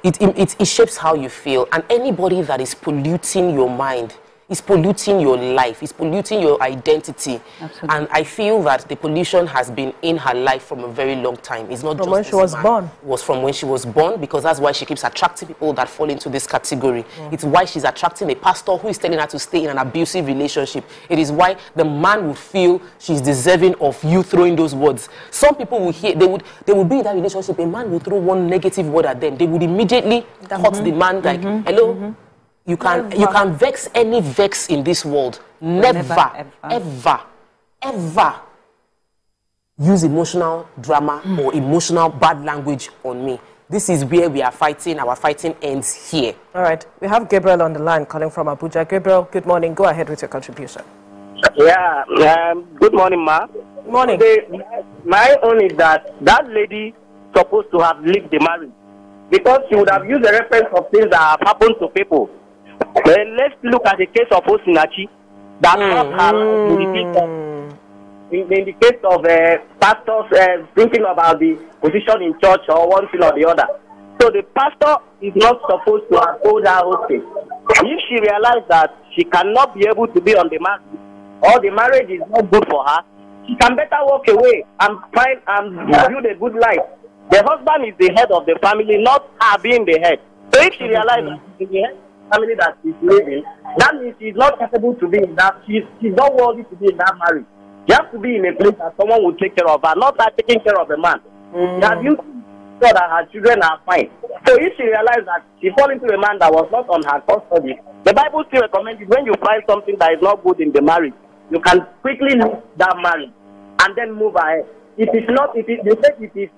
it, it, it shapes how you feel. And anybody that is polluting your mind it's polluting your life. It's polluting your identity. Absolutely. And I feel that the pollution has been in her life from a very long time. It's not from just when she was born. It was from when she was born because that's why she keeps attracting people that fall into this category. Mm. It's why she's attracting a pastor who is telling her to stay in an abusive relationship. It is why the man would feel she's deserving of you throwing those words. Some people will hear they would they would be in that relationship. A man will throw one negative word at them. They would immediately mm -hmm. hurt the man like, mm -hmm. hello. -hmm you can never. you can vex any vex in this world. Never, never ever, ever, ever, use emotional drama mm. or emotional bad language on me. This is where we are fighting. Our fighting ends here. All right. We have Gabriel on the line calling from Abuja. Gabriel, good morning. Go ahead with your contribution. Yeah. Um, good morning, Ma. Good morning. my own is that that lady supposed to have lived the marriage because she would have used the reference of things that have happened to people Then let's look at the case of Osinachi that mm. has mm. in, in the case of uh, pastors uh, thinking about the position in church or one thing or the other. So the pastor is not supposed to have told her hosting. If she realizes that she cannot be able to be on the marriage or the marriage is not good for her, she can better walk away and find and build a good life. The husband is the head of the family, not her being the head. So if she realizes that she's the head family that she's living, that means she's not capable to be in that, she's, she's not worthy to be in that marriage. You have to be in a place that someone will take care of her, not her taking care of a man. Mm. Have you sure that her children are fine? So if she realizes that she fall into a man that was not on her custody, the Bible still recommends when you find something that is not good in the marriage, you can quickly leave that marriage and then move ahead. If It is not, it is, they say it is,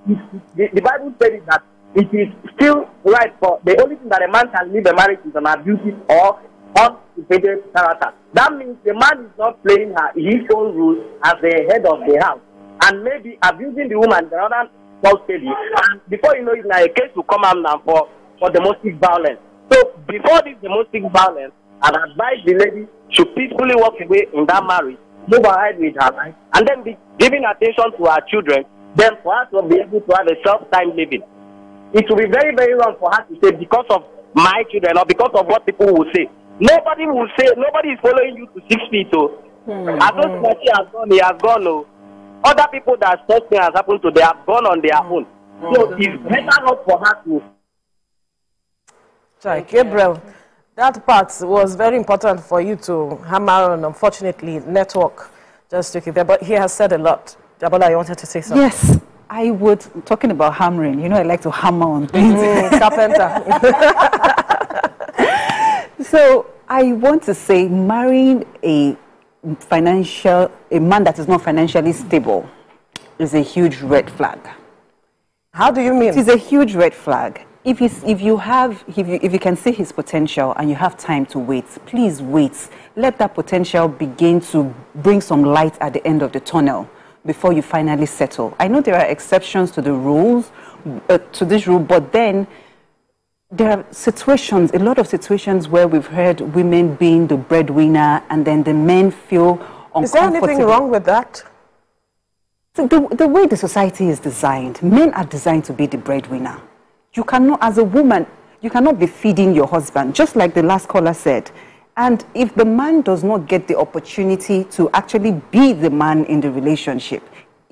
the, the Bible says that it is still right for the only thing that a man can leave a marriage is an abusive or uneducated character. That means the man is not playing her, his own rules as the head of the house and maybe abusing the woman the other custody. And before you know it, now a case will come out now for, for domestic violence. So before this domestic violence, I'd advise the lady should peacefully walk away in that marriage, move ahead with her life, and then be giving attention to her children, then for us to be able to have a self-time living it will be very, very wrong for her to say because of my children or because of what people will say. Nobody will say, nobody is following you to six feet. Oh. Mm-hmm. As long as he has gone, he has gone. Oh. Other people that such thing has happened to, they have gone on their own. Mm-hmm. So it's better not for her to. Sorry, Gabriel, that part was very important for you to hammer on. Unfortunately, network just took it there, but he has said a lot. Jabola, you wanted to say something? Yes. I would, talking about hammering, you know, I like to hammer on things. Mm, carpenter. so I want to say marrying a financial, a man that is not financially stable is a huge red flag. How do you mean? It is a huge red flag. If, if you have, if you, if you can see his potential and you have time to wait, please wait. Let that potential begin to bring some light at the end of the tunnel before you finally settle. I know there are exceptions to the rules, uh, to this rule, but then there are situations, a lot of situations where we've heard women being the breadwinner and then the men feel uncomfortable. Is there anything wrong with that? The, the, the way the society is designed, men are designed to be the breadwinner. You cannot, as a woman, You cannot be feeding your husband, just like the last caller said. And if the man does not get the opportunity to actually be the man in the relationship,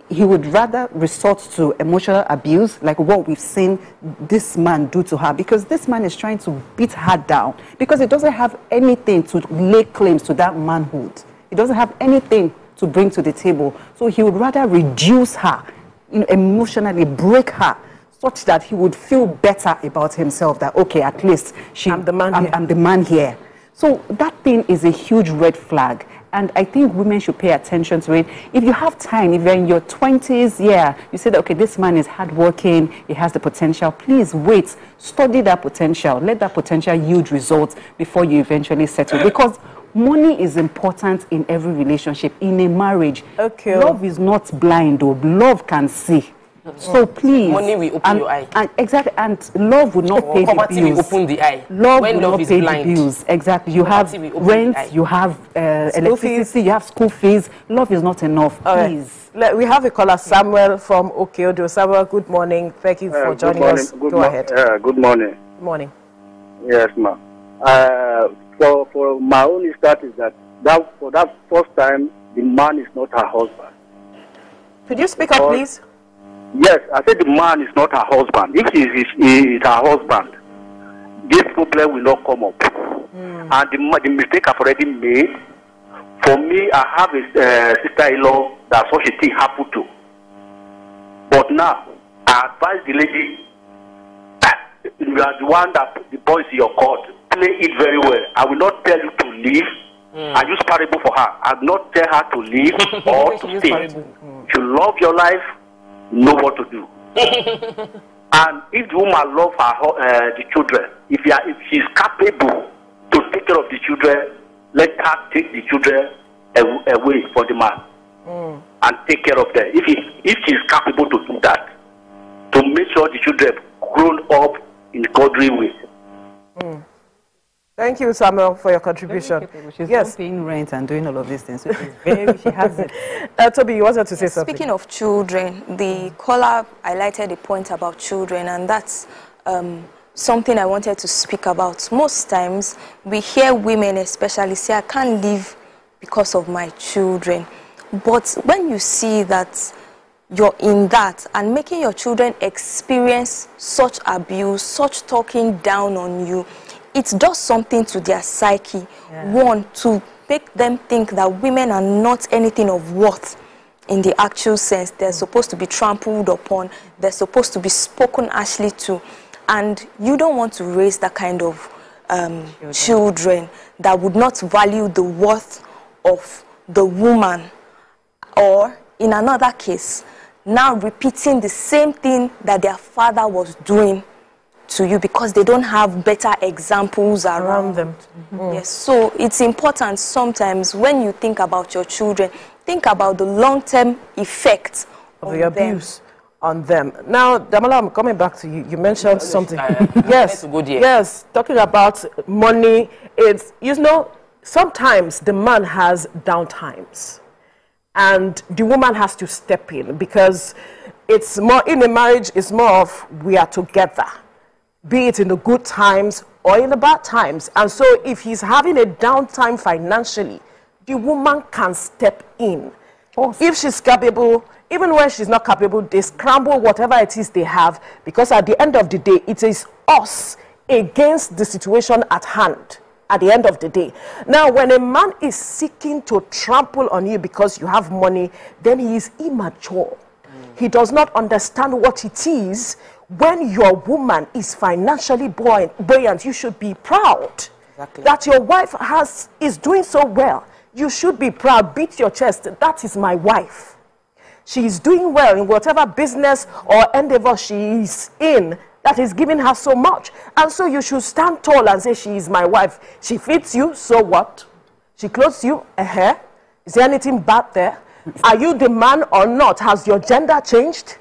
he would rather resort to emotional abuse, like what we've seen this man do to her, because this man is trying to beat her down because he doesn't have anything to lay claims to that manhood. He doesn't have anything to bring to the table. So he would rather reduce her, you know, emotionally break her, such that he would feel better about himself. That okay, at least she, I'm the man. I'm, I'm the man here. So that thing is a huge red flag. And I think women should pay attention to it. If you have time, if you're in your 20s, yeah, you say that, okay, this man is hardworking, he has the potential. Please wait, study that potential. Let that potential yield results before you eventually settle. Because money is important in every relationship, in a marriage. Okay. Love is not blind, though. Love can see. So please, Money will open and, your eye. and exactly, and love will not pay the Poverty bills. will open the eye. Love when will love not is pay blind. the bills. Exactly. You have Poverty will open the eye. rent, you have uh, School electricity, you have school fees. Love is not enough. All right. Please. Le- We have a caller, Samuel from Okeodo. Samuel, good morning. Thank you for Uh, good joining morning. us. Good Go ahead. Uh, good morning. Good morning. Yes, ma'am. Uh, for for my only start is that that for that first time the man is not her husband. Could you speak up, please? Yes, I said the man is not her husband. If he is, he is her husband, this problem will not come up. And the, the mistake I've already made. For me, I have a uh, sister-in-law that such a thing happened to. But now, I advise the lady, you are the one that the boys in your court. Play it very well. I will not tell you to leave. I use parable for her. I will not tell her to leave or to stay. If you love your life, know what to do. and if the woman love her uh, the children, if are, if she is capable to take care of the children, let her take the children aw- away from the man and take care of them. If he, if she is capable to do that, to make sure the children grown up in godly way. Thank you, Samuel, for your contribution. She's yes. not paying rent and doing all of these things. So very, she has it. Uh, Toby, you wanted to say something. Speaking of children, the caller highlighted a point about children, and that's um, something I wanted to speak about. Most times, we hear women, especially, say, I can't live because of my children. But when you see that you're in that and making your children experience such abuse, such talking down on you, it does something to their psyche. One, to make them think that women are not anything of worth in the actual sense. They're supposed to be trampled upon, they're supposed to be spoken harshly to. And you don't want to raise that kind of um, children that would not value the worth of the woman or in another case now repeating the same thing that their father was doing to you because they don't have better examples around, them mm-hmm. yes so it's important sometimes when you think about your children think about the long-term effects of the abuse on them. Now, Damola, I'm coming back to you. You mentioned something. yes, to go yes, talking about money. It's, you know, sometimes the man has downtimes and the woman has to step in because it's more, in a marriage, it's more of we are together, be it in the good times or in the bad times. And so if he's having a downtime financially, the woman can step in. If she's capable, even when she's not capable, they scramble whatever it is they have because at the end of the day, it is us against the situation at hand at the end of the day. Now, when a man is seeking to trample on you because you have money, then he is immature. Mm. He does not understand what it is when your woman is financially buoyant. you should be proud that your wife has is doing so well. You should be proud. Beat your chest. That is my wife. She is doing well in whatever business or endeavor she is in that is giving her so much. And so you should stand tall and say, She is my wife. She feeds you, so what? She clothes you, a hair. Is there anything bad there? Are you the man or not? Has your gender changed?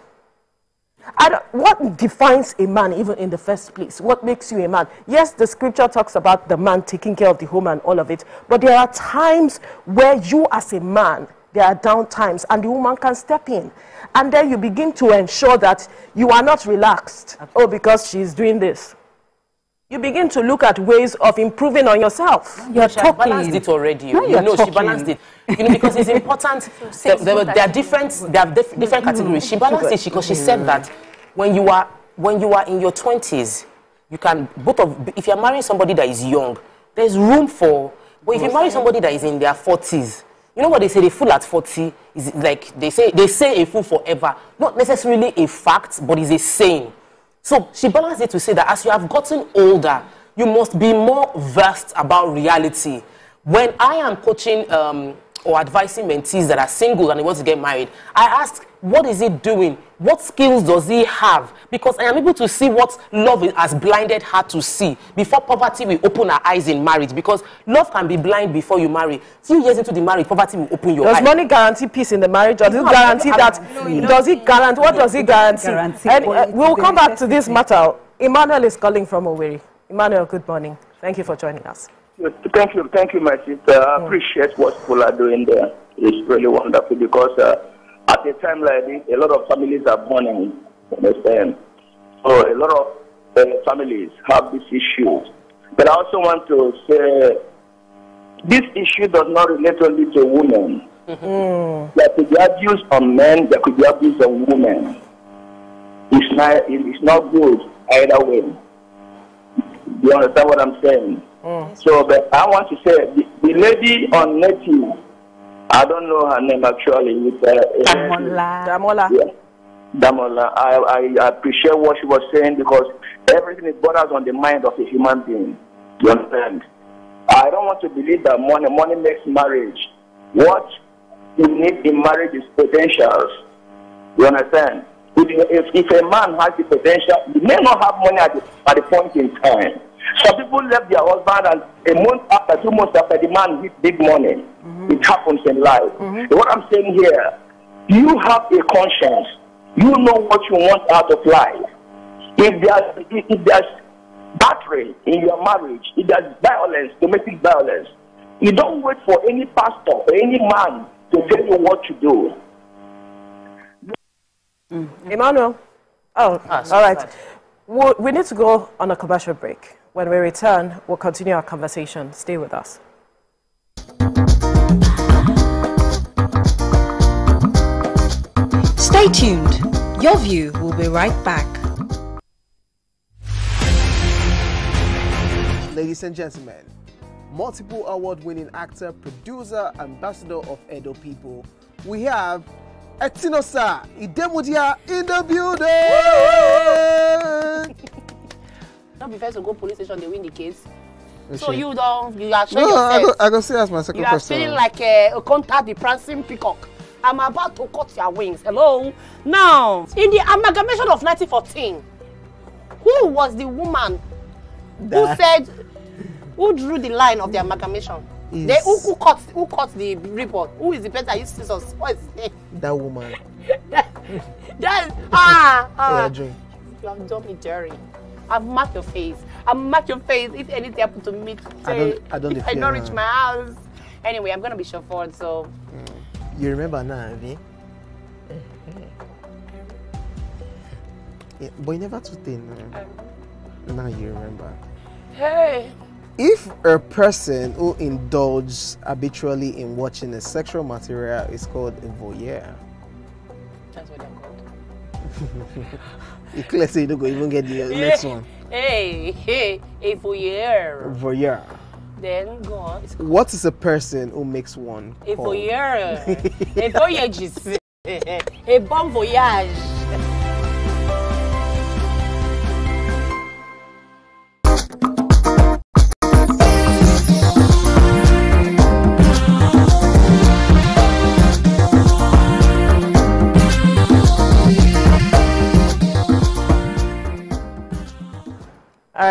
What defines a man, even in the first place? What makes you a man? Yes, the scripture talks about the man taking care of the home and all of it, but there are times where you, as a man, there are down times, and the woman can step in. And then you begin to ensure that you are not relaxed. Oh, because she's doing this. You begin to look at ways of improving on yourself. You're she talking. balanced it already. No, you know, talking. she balanced it. You know, because it's important. there, there, there, are different, there are diff different mm-hmm. categories. She balanced it because she said mm-hmm. that when you are when you are in your twenties, you can both of if you're marrying somebody that is young, there's room for. But if you marry somebody that is in their forties, you know what they say? The fool at forty is like they say they say a fool forever. Not necessarily a fact, but it's a saying. So she balanced it to say that as you have gotten older, you must be more versed about reality. When I am coaching um, or advising mentees that are single and they want to get married, I ask, what is he doing? What skills does he have? Because I am able to see what love has blinded her to see before poverty will open her eyes in marriage. Because love can be blind before you marry. Few years into the marriage, poverty will open your does eyes. Does money guarantee peace in the marriage, does it guarantee that? No, does it guarantee? What does it guarantee? guarantee and uh, we'll come back to this matter. Emmanuel is calling from Owerri. Emmanuel, good morning. Thank you for joining us. Thank you, thank you, my sister. I appreciate what people are doing there. It's really wonderful because uh, at a time like this, a lot of families are mourning. Understand? So a lot of uh, families have this issue. But I also want to say this issue does not relate only to women. Mm-hmm. There could be abuse on men, there could be abuse on women. It's not, it's not good either way. Do you understand what I'm saying? Mm. So, but I want to say the, the lady on native, I don't know her name actually. With uh, Damola. Damola. Yeah. Damola. I, I appreciate what she was saying because everything is borders on the mind of a human being. You understand? I don't want to believe that money money makes marriage. What you need in marriage is potentials. You understand? If, if, if a man has the potential, he may not have money at the, at the point in time. Some people left their husband and a month after, two months after, the man hit big money. Mm-hmm. It happens in life. Mm-hmm. What I'm saying here, you have a conscience. You know what you want out of life. If there's, if there's battery in your marriage, if there's violence, domestic violence, you don't wait for any pastor or any man to tell you what to do. Mm. Emmanuel. Oh, ah, all right. we need to go on a commercial break. When we return, we'll continue our conversation. Stay with us. Stay tuned. Your view will be right back. Ladies and gentlemen, multiple award winning actor, producer, ambassador of Edo People, we have Etinosa Idemudia in the building. not be first to go police station they win the case. Okay. so you don't you are showing no, yourself I go, I go see as my second you question. you are feeling like a, a contact the prancing peacock. I'm about to cut your wings. Hello? Now in the amalgamation of 1914 who was the woman that. who said who drew the line of the amalgamation? Is they, who, who cut who cut the report? Who is the person? That used scissors what is his name that woman. That, that ah. Ah you have done me dirty I've marked your face. I've marked your face. If anything happened to me today, I don't, I don't, if I don't reach my house. Anyway, I'm gonna be chauffeured, so. Mm. You remember now, Avi? yeah, but you never too thin. Um, now you remember. Hey. If a person who indulges habitually in watching a sexual material is called a voyeur. That's what they're called. You clear say you don't go even get the next one. Hey, hey, a voyeur. Voyeur. Then go on. What is a person who makes one? A voyeur. a voyagist. a bon voyage.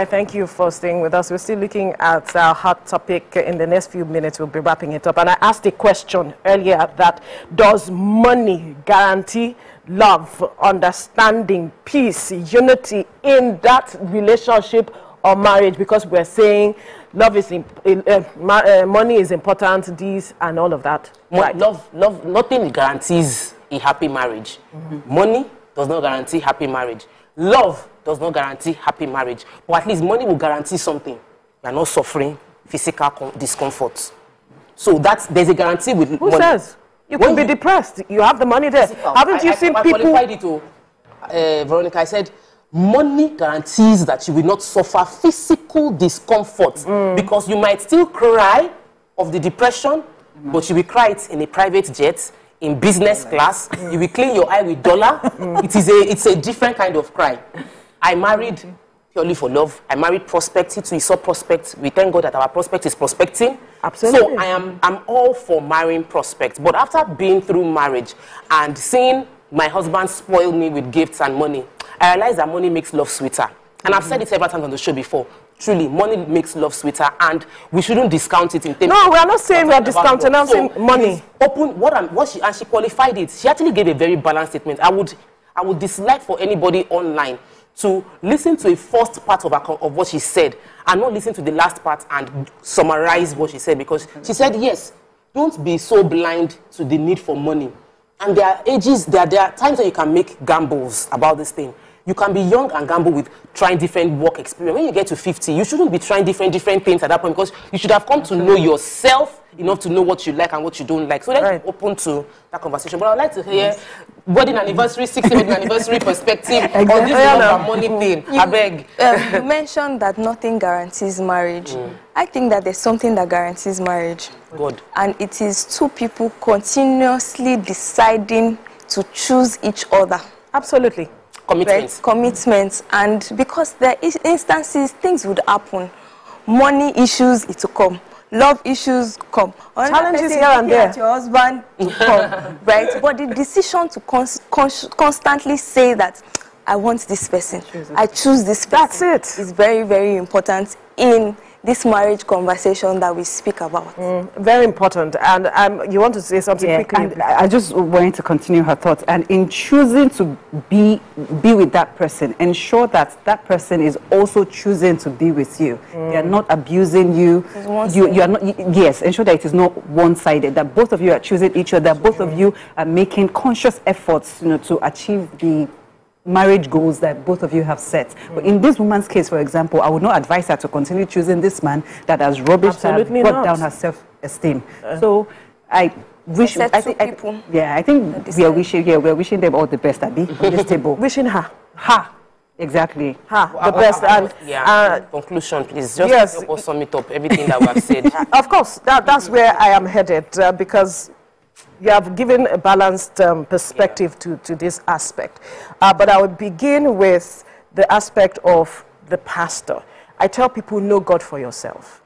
Thank you for staying with us. We're still looking at our hot topic. In the next few minutes, we'll be wrapping it up. And I asked a question earlier that does money guarantee love, understanding, peace, unity in that relationship or marriage? Because we're saying love is uh, uh, money is important, these and all of that. Right. Love, love, nothing guarantees a happy marriage. Mm -hmm. Money does not guarantee happy marriage. Love does not guarantee happy marriage. But at least money will guarantee something. You are not suffering physical com- discomfort. So that's there's a guarantee with Who money. says? You When could be depressed. You have the money there. Haven't I- you I- seen I people? qualified it to uh, Veronica. I said money guarantees that you will not suffer physical discomfort Mm. because you might still cry of the depression, but you will cry it in a private jet. In business class, Mm. you will clean your eye with dollar. It is a it's a different kind of cry. I married purely for love. I married prospect. He saw prospect. We thank God that our prospect is prospecting. Absolutely. So I am I'm all for marrying prospect. But after being through marriage and seeing my husband spoil me with gifts and money, I realized that money makes love sweeter. And I've said it several times on the show before. Truly, money makes love sweeter, and we shouldn't discount it in terms. No, we are not saying we are discounting. I'm saying money. Open what I'm what she and she qualified it. She actually gave a very balanced statement. I would I would dislike for anybody online to listen to a first part of, her, of what she said and not listen to the last part and summarize what she said because she said yes don't be so blind to the need for money. And there are ages there, there are times that you can make gambles about this thing you can be young and gamble with trying different work experience when you get to 50 you shouldn't be trying different different things at that point because you should have come to know yourself enough to know what you like and what you don't like so let's be open to that conversation but i'd like to hear wedding anniversary 60th wedding anniversary perspective on this Yeah, love no. money thing You- i beg um, you mentioned that nothing guarantees marriage. I think that there's something that guarantees marriage. God. And it is two people continuously deciding to choose each other. Absolutely. Commitments. Right? Commitments. And because there is instances, things would happen. Money issues, it will come. Love issues come. Another Challenges here and there. at your husband will come. right? But the decision to cons- cons- constantly say that I want this person, I choose this person. That's it. it. Is very, very important in this marriage conversation that we speak about. Very important. And um, you want to say something Yeah, quickly? and I I just wanted to continue her thoughts. And in choosing to be be with that person, ensure that that person is also choosing to be with you. They are not abusing you. You, you are not. y- Yes, ensure that it is not one-sided. That both of you are choosing each other. Both of you are making conscious efforts, you know, to achieve the marriage goals that both of you have set. But in this woman's case, for example, I would not advise her to continue choosing this man that has rubbished her, Absolutely brought not. down her self-esteem. so I wish. Except I two think, I, yeah, I think we are wishing. Yeah, we are wishing them all the best, Abby, on this table. Wishing her. Ha. Exactly. Ha. Uh, The best. uh, And yeah uh, conclusion please just yes. help us sum it up everything that we have said of course, that, that's where I am headed uh, because you have given a balanced um, perspective to, to this aspect. Uh, but I would begin with the aspect of the pastor. I tell people, know God for yourself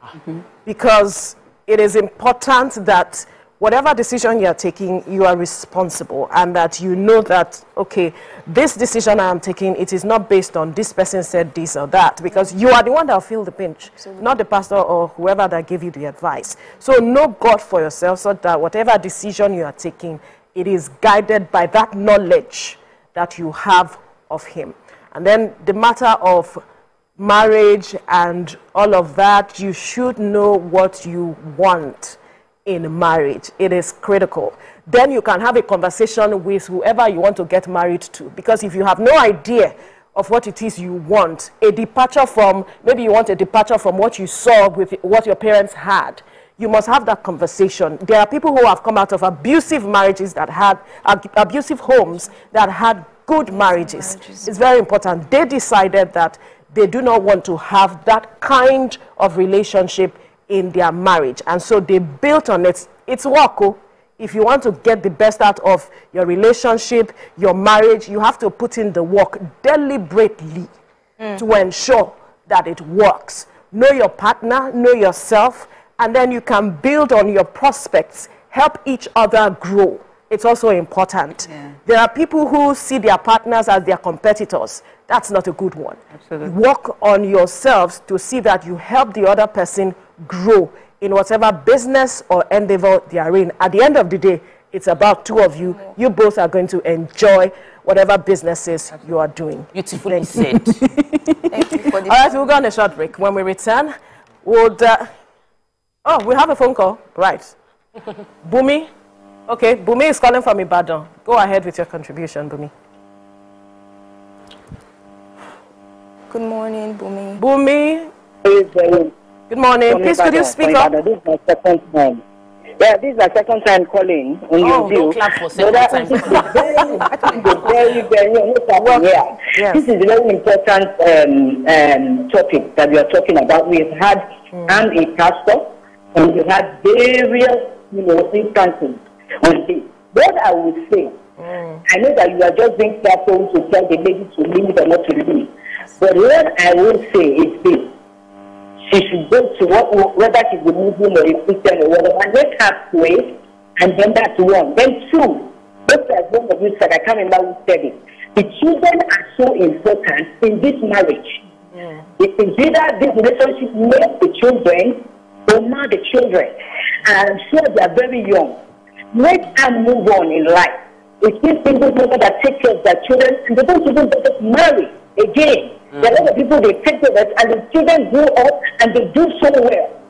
because it is important that whatever decision you are taking, you are responsible and that you know that, okay, this decision I am taking, it is not based on this person said this or that because you are the one that will feel the pinch, not the pastor or whoever that gave you the advice. So know God for yourself so that whatever decision you are taking, it is guided by that knowledge that you have of Him. And then the matter of marriage and all of that, you should know what you want in marriage. It is critical. Then you can have a conversation with whoever you want to get married to. Because if you have no idea of what it is you want, a departure from, maybe you want a departure from what you saw with what your parents had, you must have that conversation. There are people who have come out of abusive marriages that had, ab- abusive homes that had good marriages. It's very important. They decided that they do not want to have that kind of relationship in their marriage. And so they built on it. It's work. oh. If you want to get the best out of your relationship, your marriage, you have to put in the work deliberately mm. to ensure that it works. Know your partner, know yourself, and then you can build on your prospects, help each other grow. It's also important. There are people who see their partners as their competitors. That's not a good one. Absolutely. Work on yourselves to see that you help the other person grow in whatever business or endeavor they are in. At the end of the day, it's about two of you. You both are going to enjoy whatever businesses you are doing. Beautifully said. Thank you for this. All right, we'll go on a short break. When we return, would uh, oh, we have a phone call, right? Bumi, okay. Bumi is calling from Ibadan. Go ahead with your contribution, Bumi. Good morning, Bumi. Bumi. Good Good morning. Please, could you speak up? This is my second time. Yeah, this is my second time calling on Oh, your view. don't clap for second But time. This is very, very, very, very, yeah. Yes. This is a very important um, um, topic that we are talking about. We've had, I'm a pastor, and we've had various, you know, instances on this. What I would say, I know that you are just being careful to tell the lady to leave or not to leave. But what I will say is this she should go to what, whether she's a Muslim or a Christian or whatever, and let her pray, and then that's one. Then two, just as one of you said, I can't remember who said it, the children are so important in this marriage. It is either this relationship makes the children or not the children. And I'm sure they are very young. Let them move on in life. It's these single mothers that take care of their children and they don't even get married again. There are a lot of people they take of it and the children grow up and they do so well.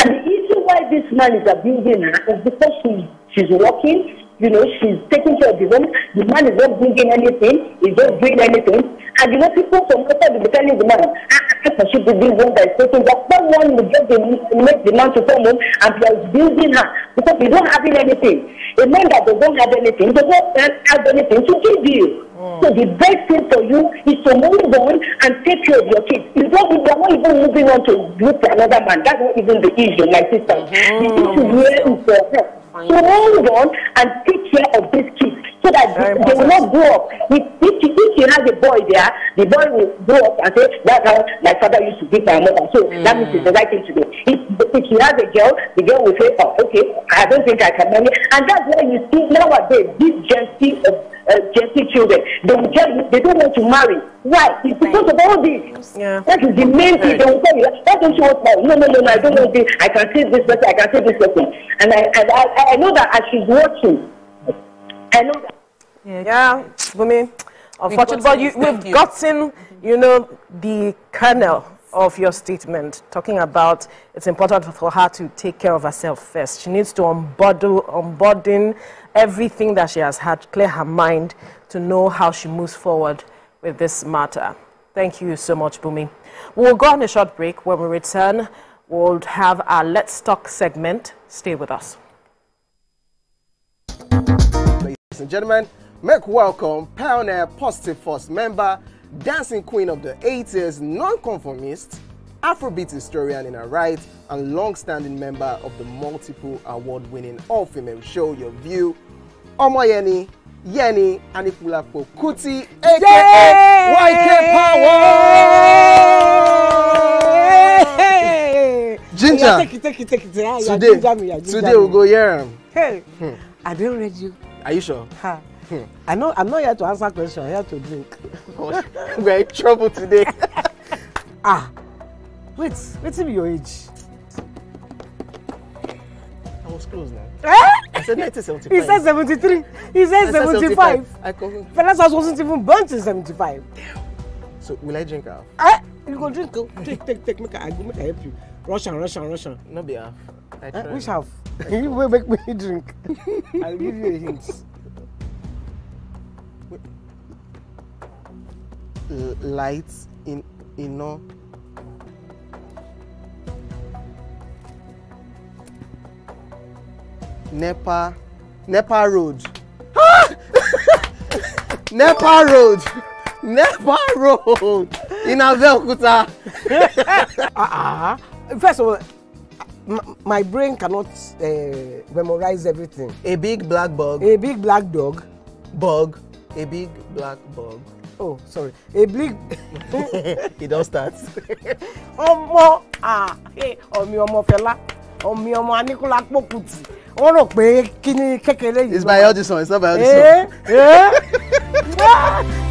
And the issue why this man is abusing her is because she's, she's working, you know, she's taking care of the home. The man is not bringing anything, he's not doing anything. And you know, people from outside will be telling the man, ah, I can she be this one that is taking that. Someone will just make the man to come home and be abusing her because he don't having anything. A man that does not have anything, does not have anything to give you. So the best thing for you is to move on and take care of your kids. You don't, you not even moving on to look for another man. That's not even the issue, my sister. The issue here is for her. So hold on and take care of these kids so that they, they will not grow up. If, if, if she has a boy there, the boy will grow up and say, that's how my father used to beat my mother. So that means it's the right thing to do. If, if she has a girl, the girl will say, oh, okay, I don't think I can marry. And that's why you see nowadays, these gentle, uh, uh, gentle children, they will just, they don't want to marry. Why? It's because of all this. Yeah. That is the main thing. They will tell you, why don't you want marry? No, no, no, no, I don't want this. I can save this person, I can save this person. And I, and I, I know that as she's watching, I know that. Yeah, Bumi. Unfortunately, but you, we've you. gotten, you know, the kernel of your statement, talking about it's important for her to take care of herself first. She needs to unbundle, unburden everything that she has had, clear her mind to know how she moves forward with this matter. Thank you so much, Bumi. We'll go on a short break. When we return, we'll have our Let's Talk segment. Stay with us. Ladies and gentlemen, make welcome Pioneer Positive Force member, dancing queen of the 80s, non-conformist, Afrobeat historian in her right, and long-standing member of the multiple award-winning all-female show Your View, Omoyeni Yeni Anikulapo Kuti, aka YK Power! Ginger, Yeah, take it, take it, take it. Yeah, yeah, today, today we go hear him. Hey, Hmm. I read you. Are you sure? Ha. I know. I'm not here to answer questions. I'm here to drink. We're in trouble today. ah, wait. Wait till your age. I was close now. Eh? I said 1975. He said 73. He said said 75. I confirm. Fellas wasn't even born till 75. So will I drink half? Eh? You go drink. oh. Take, take, take. Make I, go make I help you. Russian, Russian, Russian. No be half. I Eh, try. which half? you will make me drink. I'll give you a hint. L- light in iná. Nepa Nepa road. Nepa road. Nepa road in Abeokuta. uh-uh. First of all, my brain cannot uh, memorize everything. A big black bug. A big black dog. Bug. A big black bug. Oh, sorry. A big. It don start. ọmọ ah, eh, ọmọ ọmọ fẹlá ọmọ ọmọ aníkúlápó kùtì wọn rò pé kí ni kékeré yìí. It's by Audison. It's not by Eh,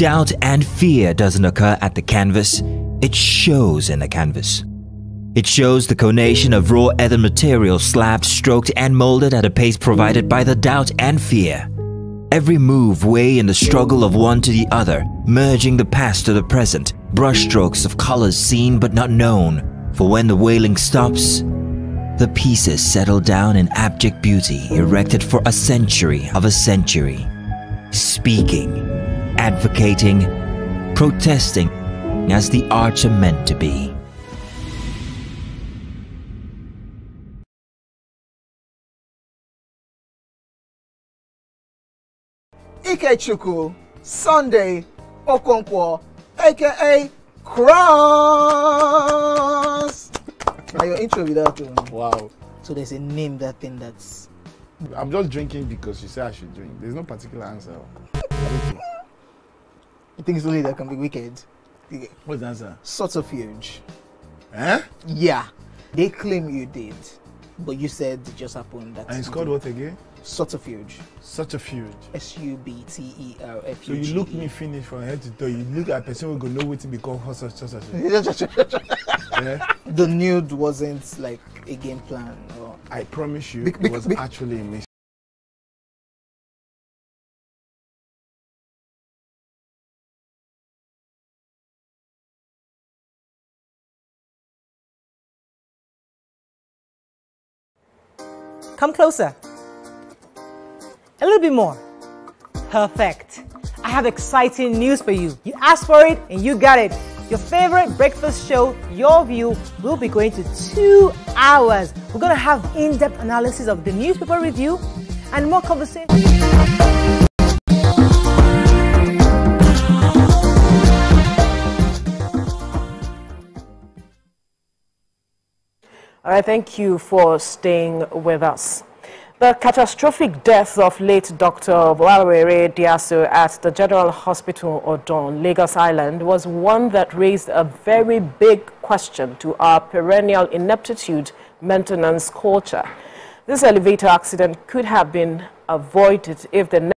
doubt and fear doesn't occur at the canvas, it shows in the canvas. It shows the conation of raw earthen material slabbed, stroked, and molded at a pace provided by the doubt and fear. Every move way in the struggle of one to the other, merging the past to the present, brushstrokes of colors seen but not known. For when the wailing stops, the pieces settle down in abject beauty erected for a century of a century. Speaking, advocating, protesting as the arts are meant to be. Ikechukwu Sunday Okonkwo, aka Cross. Now your intro without one. Wow. So there's a name that thing that's. I'm just drinking because you say I should drink. There's no particular answer. You think it's only that can be wicked? What's the answer? Subterfuge. Eh? Yeah. They claim you did, but you said it just happened. That And it's called what again? Subterfuge. Such a feud. S U B T E L F So you look me finish from head to toe. You look at a person who go know what to become such such such. yeah. The nude wasn't like a game plan. Or... I promise you, Bec- it was bec- actually a Come closer. A little bit more. Perfect. I have exciting news for you. You asked for it and you got it. Your favorite breakfast show, Your View, will be going to two hours. We're going to have in depth analysis of the newspaper review and more conversation. All right, thank you for staying with us. The catastrophic death of late Dr. Vwaere Diaso at the General Hospital Odan, Lagos Island, was one that raised a very big question to our perennial ineptitude maintenance culture. This elevator accident could have been avoided if the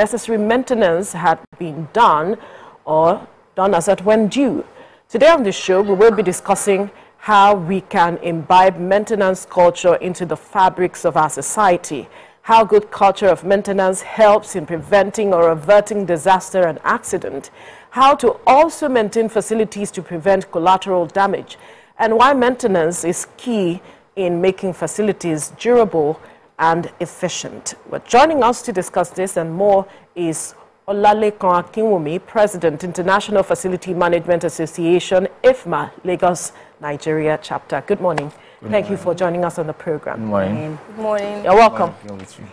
necessary maintenance had been done or done as at when due. Today on the show, we will be discussing how we can imbibe maintenance culture into the fabrics of our society, how good culture of maintenance helps in preventing or averting disaster and accident, how to also maintain facilities to prevent collateral damage, and why maintenance is key in making facilities durable and efficient. Well, joining us to discuss this and more is Olalekan Akinwumi, President, International Facility Management Association, IFMA, Lagos, Nigeria chapter. Good morning. Good Thank you for joining us on the program. Good morning. Good morning. You're welcome. You're with you.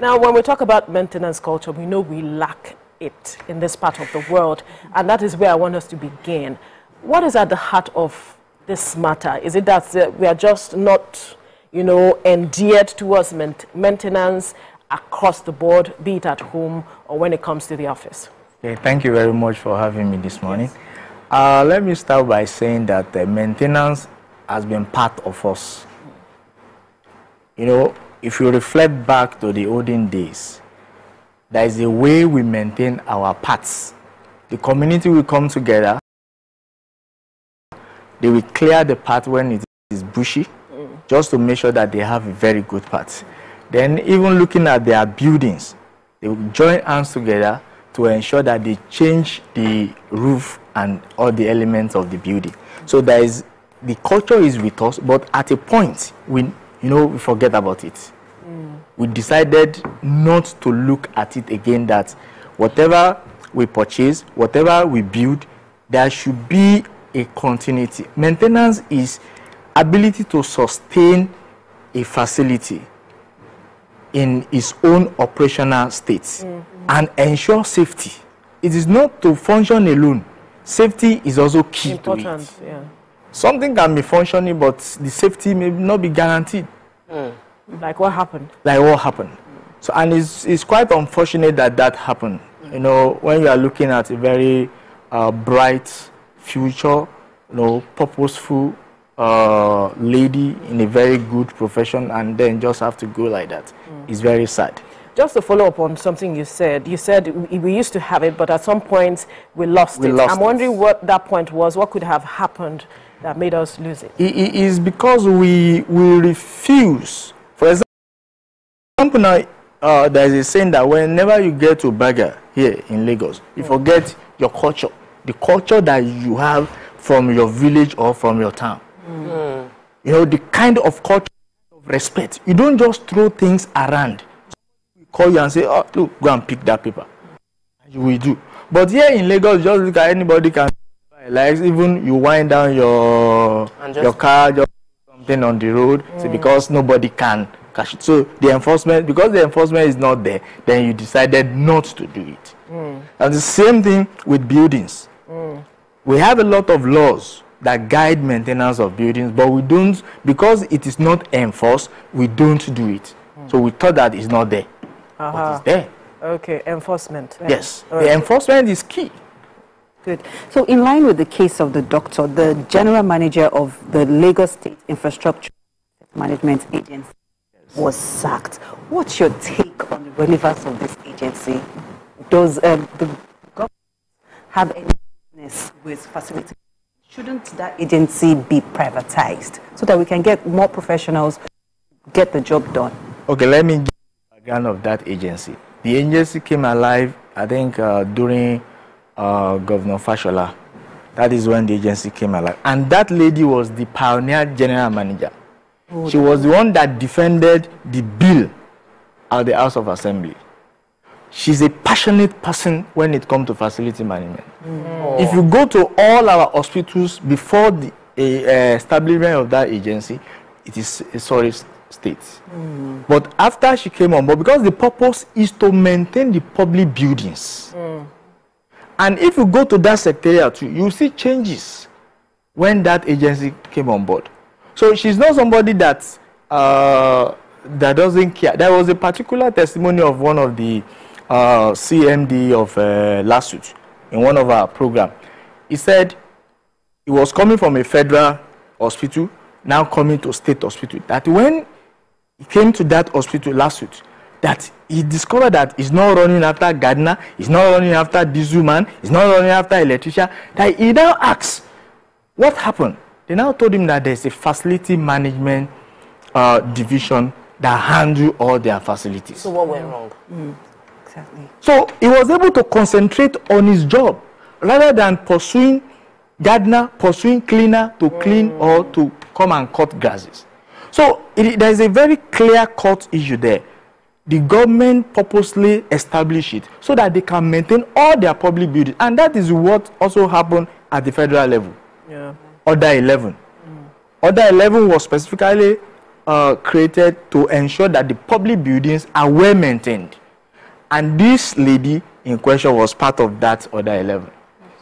Now, when we talk about maintenance culture, we know we lack it in this part of the world, and that is where I want us to begin. What is at the heart of this matter? Is it that uh, we are just not, you know, endeared towards maintenance across the board, be it at home or when it comes to the office? Okay, thank you very much for having me this morning. Uh, let me start by saying that uh, maintenance has been part of us. You know, if you reflect back to the olden days, there is a way we maintain our parts. The community will come together, they will clear the path when it is bushy, just to make sure that they have a very good path. Then, even looking at their buildings, they will join hands together to ensure that they change the roof and all the elements of the building. So there is the culture is with us, but at a point we you know we forget about it. Mm. We decided not to look at it again. That whatever we purchase, whatever we build, there should be a continuity. Maintenance is ability to sustain a facility in its own operational state mm-hmm. And ensure safety. It is not to function alone. Safety is also key to it. Important, yeah. Something can be functioning, but the safety may not be guaranteed. Like what happened? Like what happened. So, and it's, it's quite unfortunate that that happened. You know, when you are looking at a very uh, bright future, you know, purposeful uh, lady in a very good profession, and then just have to go like that. It's very sad. Just to follow up on something you said, you said we, used to have it, but at some point we lost We it. lost I'm wondering what that point was. What could have happened that made us lose it? It, it is because we we refuse. For example, now uh, there is a saying that whenever you get to Berger here in Lagos, you forget your culture, the culture that you have from your village or from your town. You know the kind of culture of respect. You don't just throw things around. Call you and say, "Oh, look, go and pick that paper." You will do. But here in Lagos, just look at anybody can like even you wind down your your car just something on the road say, mm. because nobody can catch it. So the enforcement because the enforcement is not there, then you decided not to do it. Mm. And the same thing with buildings. Mm. We have a lot of laws that guide maintenance of buildings, but we don't because it is not enforced, we don't do it. So we thought that it's not there. Uh-huh. it's there. Okay, enforcement. Yes. All The right. enforcement is key. Good. So, in line with the case of the doctor, the general manager of the Lagos State Infrastructure Management Agency was sacked. What's your take on the relevance of this agency? Does um, the government have any business with facility? Shouldn't that agency be privatized so that we can get more professionals get the job done? Okay, let me give you the background of that agency. The agency came alive, I think, uh, during uh, Governor Fashola. That is when the agency came alive. And that lady was the pioneer general manager. Oh, she was the one that defended the bill at the House of Assembly. She's a passionate person when it comes to facility management. If you go to all our hospitals before the uh, establishment of that agency, it is a sorry s- state. But after she came on board, because the purpose is to maintain the public buildings. And if you go to that secretariat too, you see changes when that agency came on board. So she's not somebody that uh, that doesn't care. There was a particular testimony of one of the uh, CMD of uh, in one of our program. He said he was coming from a federal hospital, now coming to state hospital. That when he came to that hospital last week that he discovered that he's not running after gardener, he's not running after diesel man, he's not running after electrician. That he now asks, what happened? They now told him that there's a facility management uh, division that handle all their facilities. So what went wrong? Exactly. So he was able to concentrate on his job rather than pursuing gardener, pursuing cleaner to clean or to come and cut grasses. So it, there is a very clear cut issue there. The government purposely established it so that they can maintain all their public buildings. And that is what also happened at the federal level. Yeah. Order 11. Order 11 was specifically uh, created to ensure that the public buildings are well maintained. And this lady in question was part of that Order 11.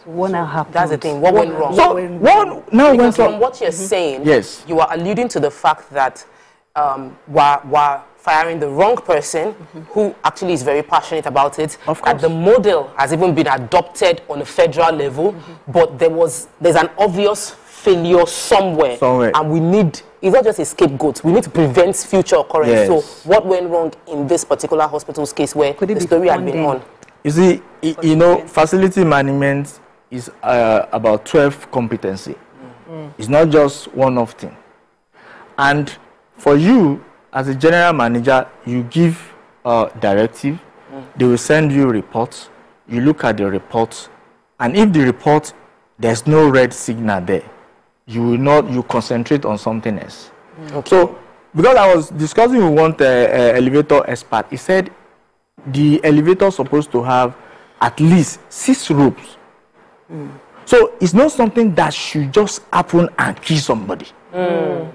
So what now happened? That's the thing. What went wrong? So one now because went from wrong. what you're saying, Yes. you are alluding to the fact that um, we're, we're firing the wrong person who actually is very passionate about it. Of course. That the model has even been adopted on a federal level, but there was there's an obvious failure somewhere, Somewhere. and we need. It's not just a scapegoat. We need to prevent future occurrence. Yes. So, what went wrong in this particular hospital's case, where the story had been on? You see, you know, facility management is uh, about 12 competency. It's not just one of thing. And for you, as a general manager, you give a directive, they will send you reports, you look at the reports, and if the report, there's no red signal there, you will not, you concentrate on something else. So, because I was discussing with one uh, uh, elevator expert, he said the elevator is supposed to have at least six ropes. So it's not something that should just happen and kill somebody. Mm.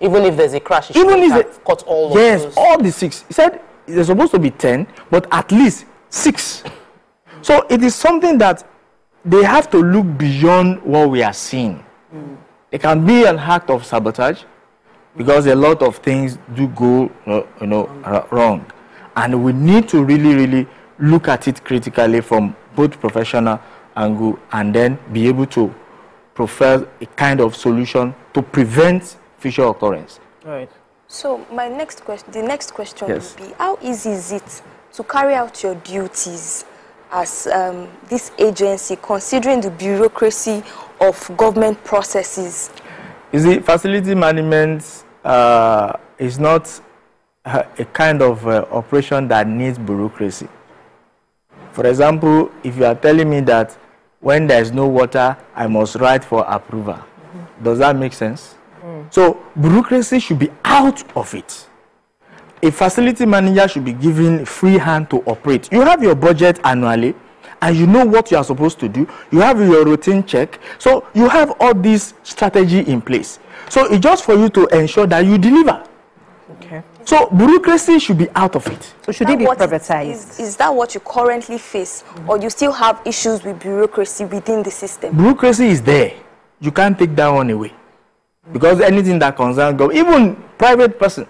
Even if there's a crash, it Even if it- cut all of yes, all the six. He said there's supposed to be ten, but at least six. So it is something that they have to look beyond what we are seeing. It can be an act of sabotage because a lot of things do go, you know, wrong, and we need to really, really look at it critically from both professional angle and then be able to prefer a kind of solution to prevent future occurrence. Right. So my next question, the next question Yes. would be, how easy is it to carry out your duties as um, this agency, considering the bureaucracy of government processes? You see, facility management uh, is not uh, a kind of uh, operation that needs bureaucracy. For example, if you are telling me that when there is no water, I must write for approval, mm -hmm. does that make sense? Mm. So, bureaucracy should be out of it. A facility manager should be given free hand to operate. You have your budget annually, and you know what you are supposed to do. You have your routine check. So you have all this strategy in place. So it's just for you to ensure that you deliver. Okay. So bureaucracy should be out of it. So should it be privatized? Is, is, that what you currently face, mm-hmm. or you still have issues with bureaucracy within the system? Bureaucracy is there. You can't take that one away, because anything that concerns government, even private person,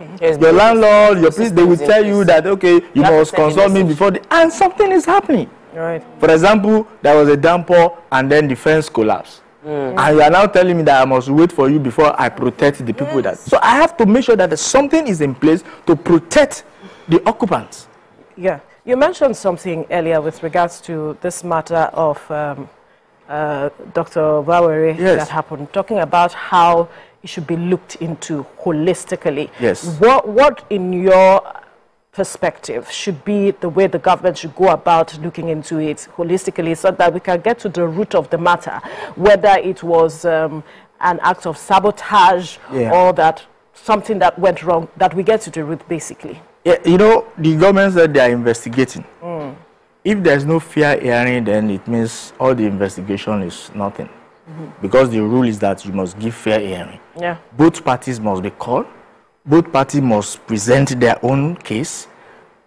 okay. yes, your landlord, your police, they will tell you that okay, you, you must consult me before, the, and something is happening. Right. For example, there was a downpour and then the fence collapsed. Mm. And you are now telling me that I must wait for you before I protect the people yes. that. So I have to make sure that something is in place to protect the occupants. Yeah. You mentioned something earlier with regards to this matter of um, uh, Dr. Vwaere yes. that happened, talking about how it should be looked into holistically. Yes. What, what in your perspective should be the way the government should go about looking into it holistically so that we can get to the root of the matter, whether it was um, an act of sabotage yeah. or that something that went wrong, that we get to the root basically. Yeah, you know, the government said they are investigating. Mm. If there's no fair hearing, then it means all the investigation is nothing. Mm -hmm. Because the rule is that you must give fair hearing. Yeah. Both parties must be called both parties must present their own case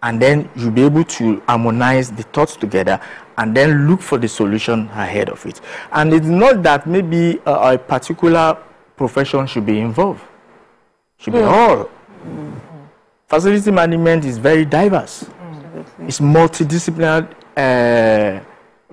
and then you'll be able to harmonize the thoughts together and then look for the solution ahead of it. And it's not that maybe a, a particular profession should be involved. Should be mm. all. Mm. Facility management is very diverse. Mm. It's multidisciplinary uh,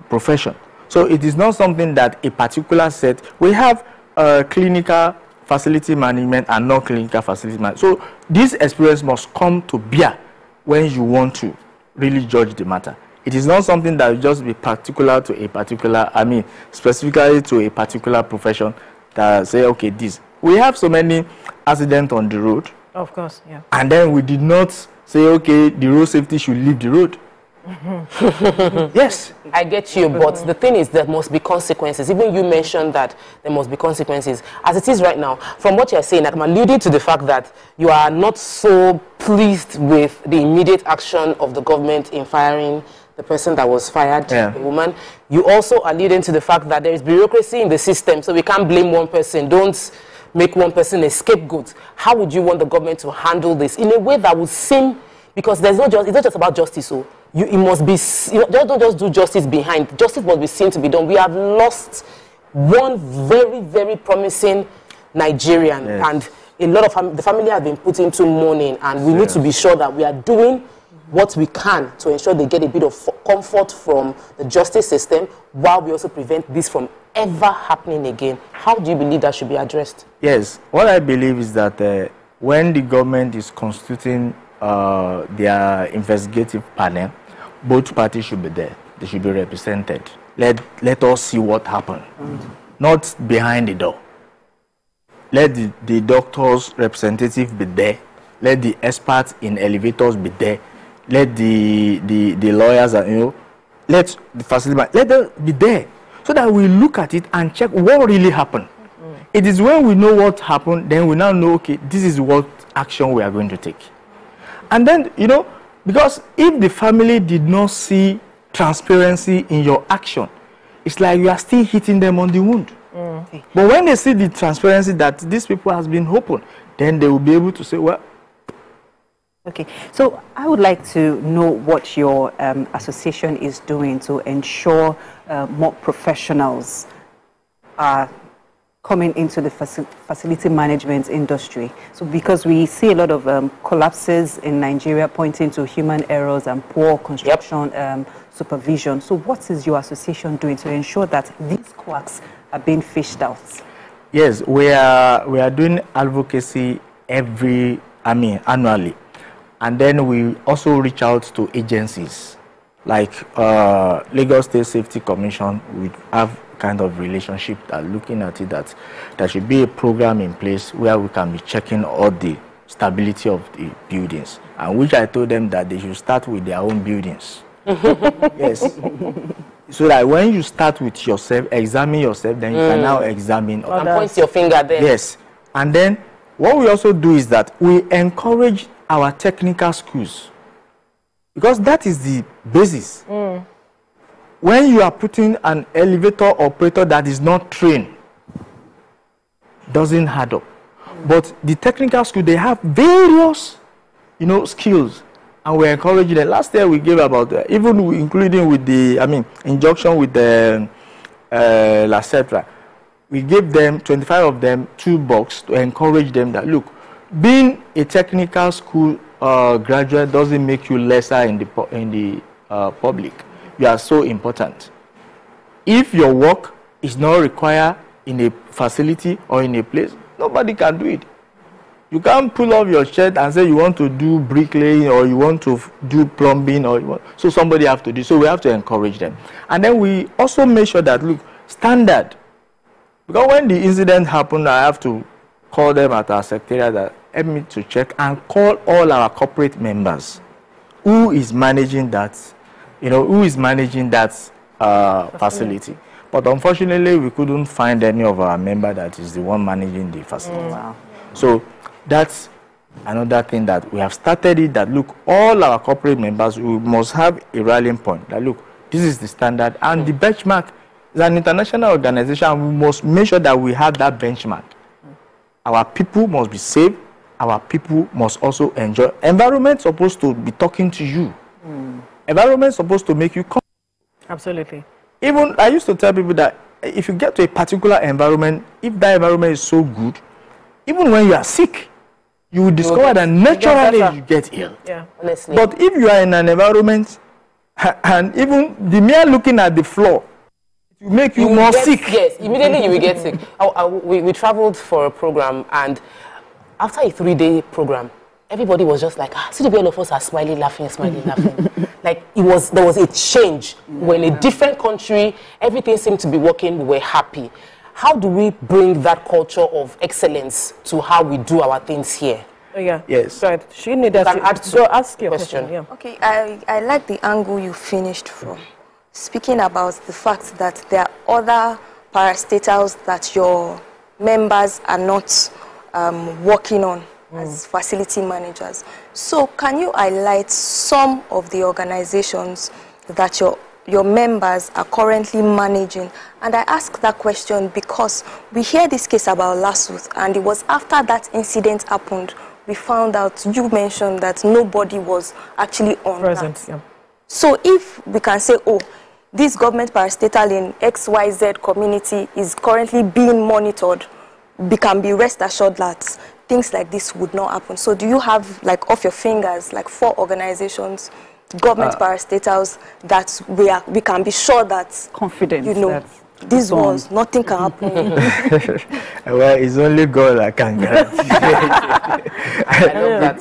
profession. So it is not something that a particular set. We have uh, clinical facility management and non-clinical facility management. So this experience must come to bear when you want to really judge the matter. It is not something that will just be particular to a particular, I mean, specifically to a particular profession that say, okay, this. We have so many accidents on the road. Of course, yeah. And then we did not say, okay, the road safety should leave the road. yes. I get you, but the thing is there must be consequences. Even you mentioned that there must be consequences. As it is right now, from what you're saying, I'm alluding to the fact that you are not so pleased with the immediate action of the government in firing the person that was fired, yeah. the woman. You also alluding to the fact that there is bureaucracy in the system, so we can't blame one person. Don't make one person a scapegoat. How would you want the government to handle this in a way that would seem, because there's no just, it's not just about justice, so you, it must be, you know, just don't just do justice behind. Justice must be seen to be done. We have lost one very, very promising Nigerian, yes. and a lot of fam the family have been put into mourning, and we yes. need to be sure that we are doing what we can to ensure they get a bit of comfort from the justice system while we also prevent this from ever happening again. How do you believe that should be addressed? Yes, what I believe is that uh, when the government is constituting uh, their investigative panel, both parties should be there. They should be represented. Let, let us see what happened. Mm. Not behind the door. Let the, the doctor's representative be there. Let the experts in elevators be there. Let the, the, the lawyers, you know, let the facility, let them be there. So that we look at it and check what really happened. Mm. It is when we know what happened, then we now know, okay, this is what action we are going to take. And then, you know, because if the family did not see transparency in your action, it's like you are still hitting them on the wound. Mm. But when they see the transparency that these people has been open, then they will be able to say, well. Okay, so I would like to know what your um, association is doing to ensure uh, more professionals are coming into the faci facility management industry. So because we see a lot of um, collapses in Nigeria pointing to human errors and poor construction yep. um, supervision. So what is your association doing to ensure that these quacks are being fished out? Yes, we are, we are doing advocacy every, I mean, annually. And then we also reach out to agencies like uh, Lagos State Safety Commission. We have kind of relationship that looking at it that there should be a program in place where we can be checking all the stability of the buildings. And which I told them that they should start with their own buildings. yes. So that when you start with yourself, examine yourself, then you mm. can now examine others. And point your finger there. Yes. And then what we also do is that we encourage our technical schools because that is the basis. Mm. When you are putting an elevator operator that is not trained, doesn't add up. But the technical school, they have various, you know, skills and we encourage them. Last year we gave about, uh, even including with the, I mean, injunction with the uh, Lacetra, we gave them, 25 of them, two books to encourage them that, look, being a technical school uh, graduate doesn't make you lesser in the, in the uh, public. You are so important. If your work is not required in a facility or in a place, nobody can do it. You can't pull off your shirt and say you want to do bricklaying or you want to do plumbing or want, so somebody have to do. So we have to encourage them. And then we also make sure that look standard. Because when the incident happened, I have to call them at our secretariat that help me to check and call all our corporate members. Who is managing that? You know, who is managing that uh, facility? But unfortunately, we couldn't find any of our member that is the one managing the facility. Mm. Wow. So that's another thing that we have started it that look, all our corporate members, we must have a rallying point that look, this is the standard and mm. the benchmark is an international organization we must make sure that we have that benchmark. Mm. Our people must be safe. Our people must also enjoy. Environment supposed to be talking to you. Mm. Environment is supposed to make you comfortable. Absolutely. Even I used to tell people that if you get to a particular environment, if that environment is so good, even when you are sick, you will discover that naturally you, you get ill. Yeah, honestly. But if you are in an environment and even the mere looking at the floor, it will make you, you more get, sick. Yes, immediately you will get sick. I, I, oh, uh, we, we traveled for a program and after a three-day program, everybody was just like, ah, see the way all of us are smiling, laughing, smiling, laughing. like it was, there was a change. Yeah. We're in a different country, everything seemed to be working, we were happy. How do we bring that culture of excellence to how we do our things here? Oh, yeah. Yes. Right. She needed to add to ask your question. question. Yeah. Okay. I, I like the angle you finished from, speaking about the fact that there are other parastatals that your members are not um, working on mm. as facility managers. So can you highlight some of the organizations that your your members are currently managing? And I ask that question because we hear this case about Lasuth, and it was after that incident happened, we found out, you mentioned that nobody was actually on Present, that. Yeah. So if we can say, oh, this government parastatal in XYZ community is currently being monitored, we can be rest assured that things like this would not happen. So do you have, like, off your fingers, like four organizations government uh, parastatals that we are we can be sure that confident you know these ones nothing can happen. Well it's only god that can guarantee.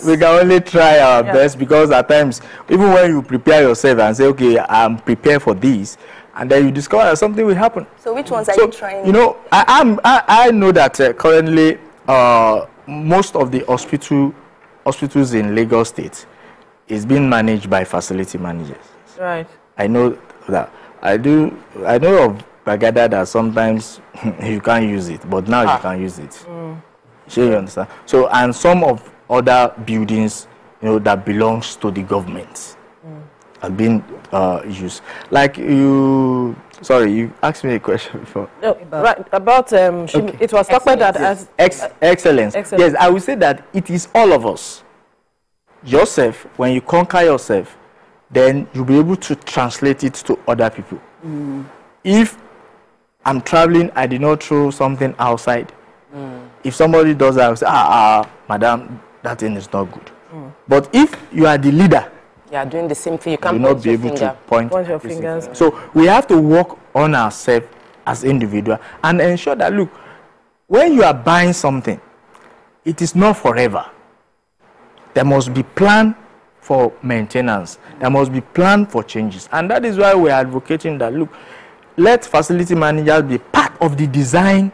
We, we can only try our yeah. best because at times even when you prepare yourself and say okay i'm prepared for this and then you discover that something will happen. So which ones are so, you trying? you know i am I, I know that uh, currently uh, most of the hospital hospitals in lagos state is being managed by facility managers. Right. I know that. I do. I know of Gbagada that sometimes you can't use it, but now ah. you can use it. Mm. Sure, you understand? So, and some of other buildings, you know, that belongs to the government mm. have been uh, used. Like you, sorry, you asked me a question before. No, about, right about um, she, okay. it was talked about that as Ex excellence. excellence. Yes, I would say that it is all of us yourself, when you conquer yourself, then you'll be able to translate it to other people. Mm. If I'm traveling, I did not throw something outside. Mm. If somebody does that, I will say, ah, ah, madam, that thing is not good. Mm. But if you are the leader, you are doing the same thing. You can't not be able finger. to point, point your fingers. So we have to work on ourselves as individual and ensure that look, when you are buying something, it is not forever there must be plan for maintenance. There must be plan for changes. And that is why we're advocating that, look, let facility managers be part of the design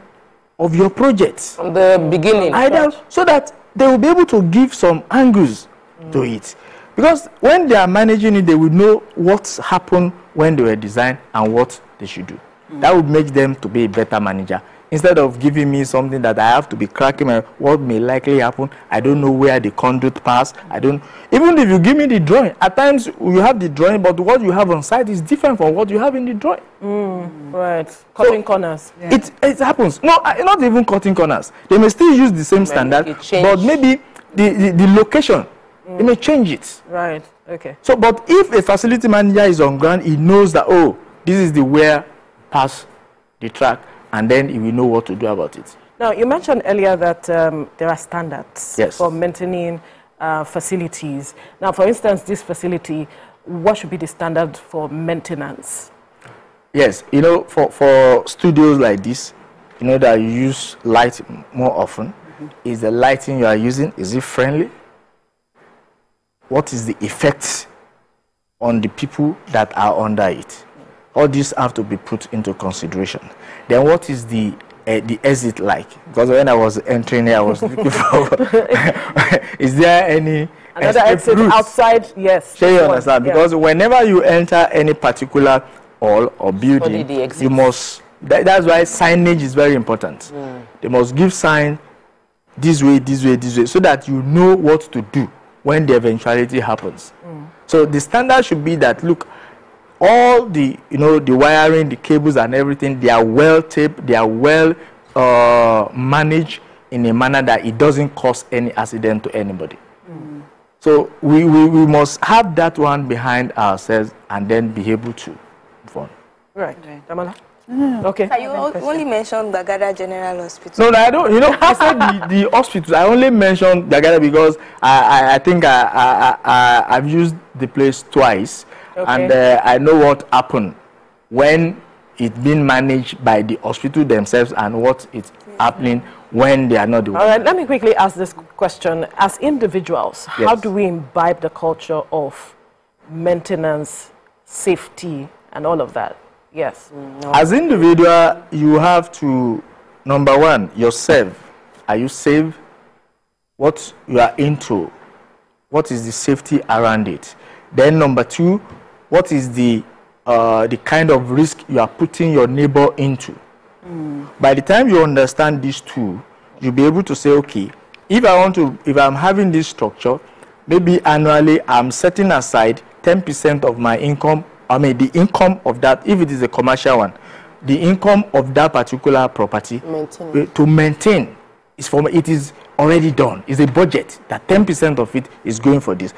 of your projects. From the beginning. Either, so that they will be able to give some angles mm. to it. Because when they are managing it, they will know what's happened when they were designed and what they should do. Mm. That would make them to be a better manager instead of giving me something that I have to be cracking my what may likely happen. I don't know where the conduit pass. I don't even if you give me the drawing, at times you have the drawing, but what you have on site is different from what you have in the drawing. Mm, right. Cutting so corners. Yeah. It it happens. No, not even cutting corners. They may still use the same standard, but maybe the, the, the location, mm. they may change it. Right. Okay. So, but if a facility manager is on ground, he knows that, oh, this is the where pass the track and then he will know what to do about it. Now, you mentioned earlier that um, there are standards yes. for maintaining uh, facilities. Now, for instance, this facility, what should be the standard for maintenance? Yes, you know, for, for studios like this, you know that you use light more often. Mm -hmm. Is the lighting you are using, is it friendly? What is the effect on the people that are under it? All these have to be put into consideration then what is the uh, the exit like? Because when I was entering here, I was looking for. is there any another exit route? outside? Yes. So you understand? Yeah. Because whenever you enter any particular hall or building, you must. That, that's why signage is very important. Mm. They must give sign this way, this way, this way, so that you know what to do when the eventuality happens. Mm. So the standard should be that look, all the you know the wiring the cables and everything they are well taped they are well uh, managed in a manner that it doesn't cause any accident to anybody mm. so we, we, we must have that one behind ourselves and then be able to move on right Tamala? Mm. Okay. So you only mentioned Gbagada General Hospital. No, no, I don't. You know, I said the, the hospital. I only mentioned Gbagada because I, I, I think I, I, I, I've used the place twice. Okay. And uh, I know what happened when it's being managed by the hospital themselves and what is happening when they are not doing All right, let me quickly ask this question. As individuals, yes. how do we imbibe the culture of maintenance, safety, and all of that? Yes. No. As individual, you have to, number one, yourself. Are you safe? What you are into? What is the safety around it? Then number two, what is the uh, the kind of risk you are putting your neighbor into. Mm. By the time you understand these two, you'll be able to say, okay, if I want to, if I'm having this structure, maybe annually I'm setting aside 10% of my income, I mean the income of that, if it is a commercial one, the income of that particular property maintain. Uh, to maintain is from it is already done. It's a budget that 10% of it is going for this.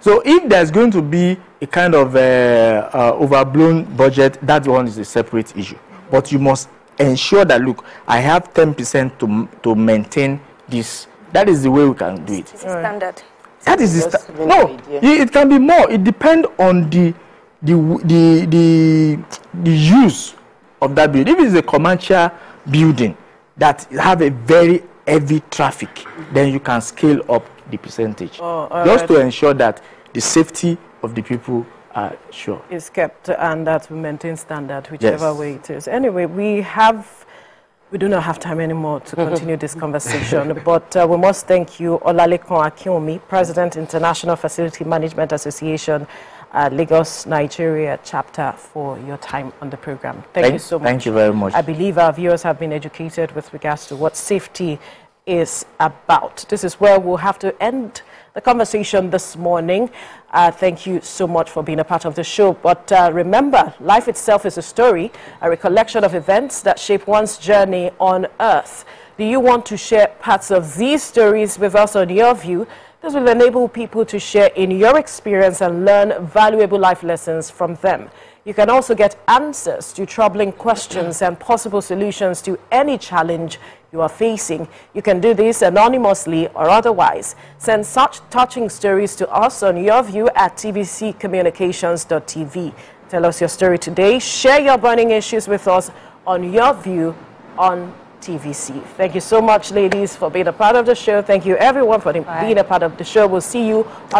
So if there's going to be a kind of uh, uh, overblown budget, that one is a separate issue. But you must ensure that, look, I have 10% to, to maintain this. That is the way we can do it. It's a standard. That is the sta- no. It can be more. It depends on the the the the the use of that building. If it's a commercial building that have a very heavy traffic, then you can scale up the percentage. Oh, just right. to ensure that the safety of the people are sure. Is kept and that we maintain standard, whichever yes. way it is. Anyway, we have we do not have time anymore to continue this conversation, but uh, we must thank you, Olalekan Akinwumi, President, International Facility Management Association, uh, Lagos, Nigeria chapter, for your time on the program. Thank, thank, you so much. Thank you very much. I believe our viewers have been educated with regards to what safety is about. This is where we'll have to end the conversation this morning. Uh, thank you so much for being a part of the show. But uh, remember, life itself is a story, a recollection of events that shape one's journey on earth. Do you want to share parts of these stories with us on your view? This will enable people to share in your experience and learn valuable life lessons from them. You can also get answers to troubling questions and possible solutions to any challenge you are facing. You can do this anonymously or otherwise. Send such touching stories to us on your view at tvccommunications.tv. Tell us your story today. Share your burning issues with us on your view on TVC. Thank you so much, ladies, for being a part of the show. Thank you, everyone, for being a part of the show. We'll see you on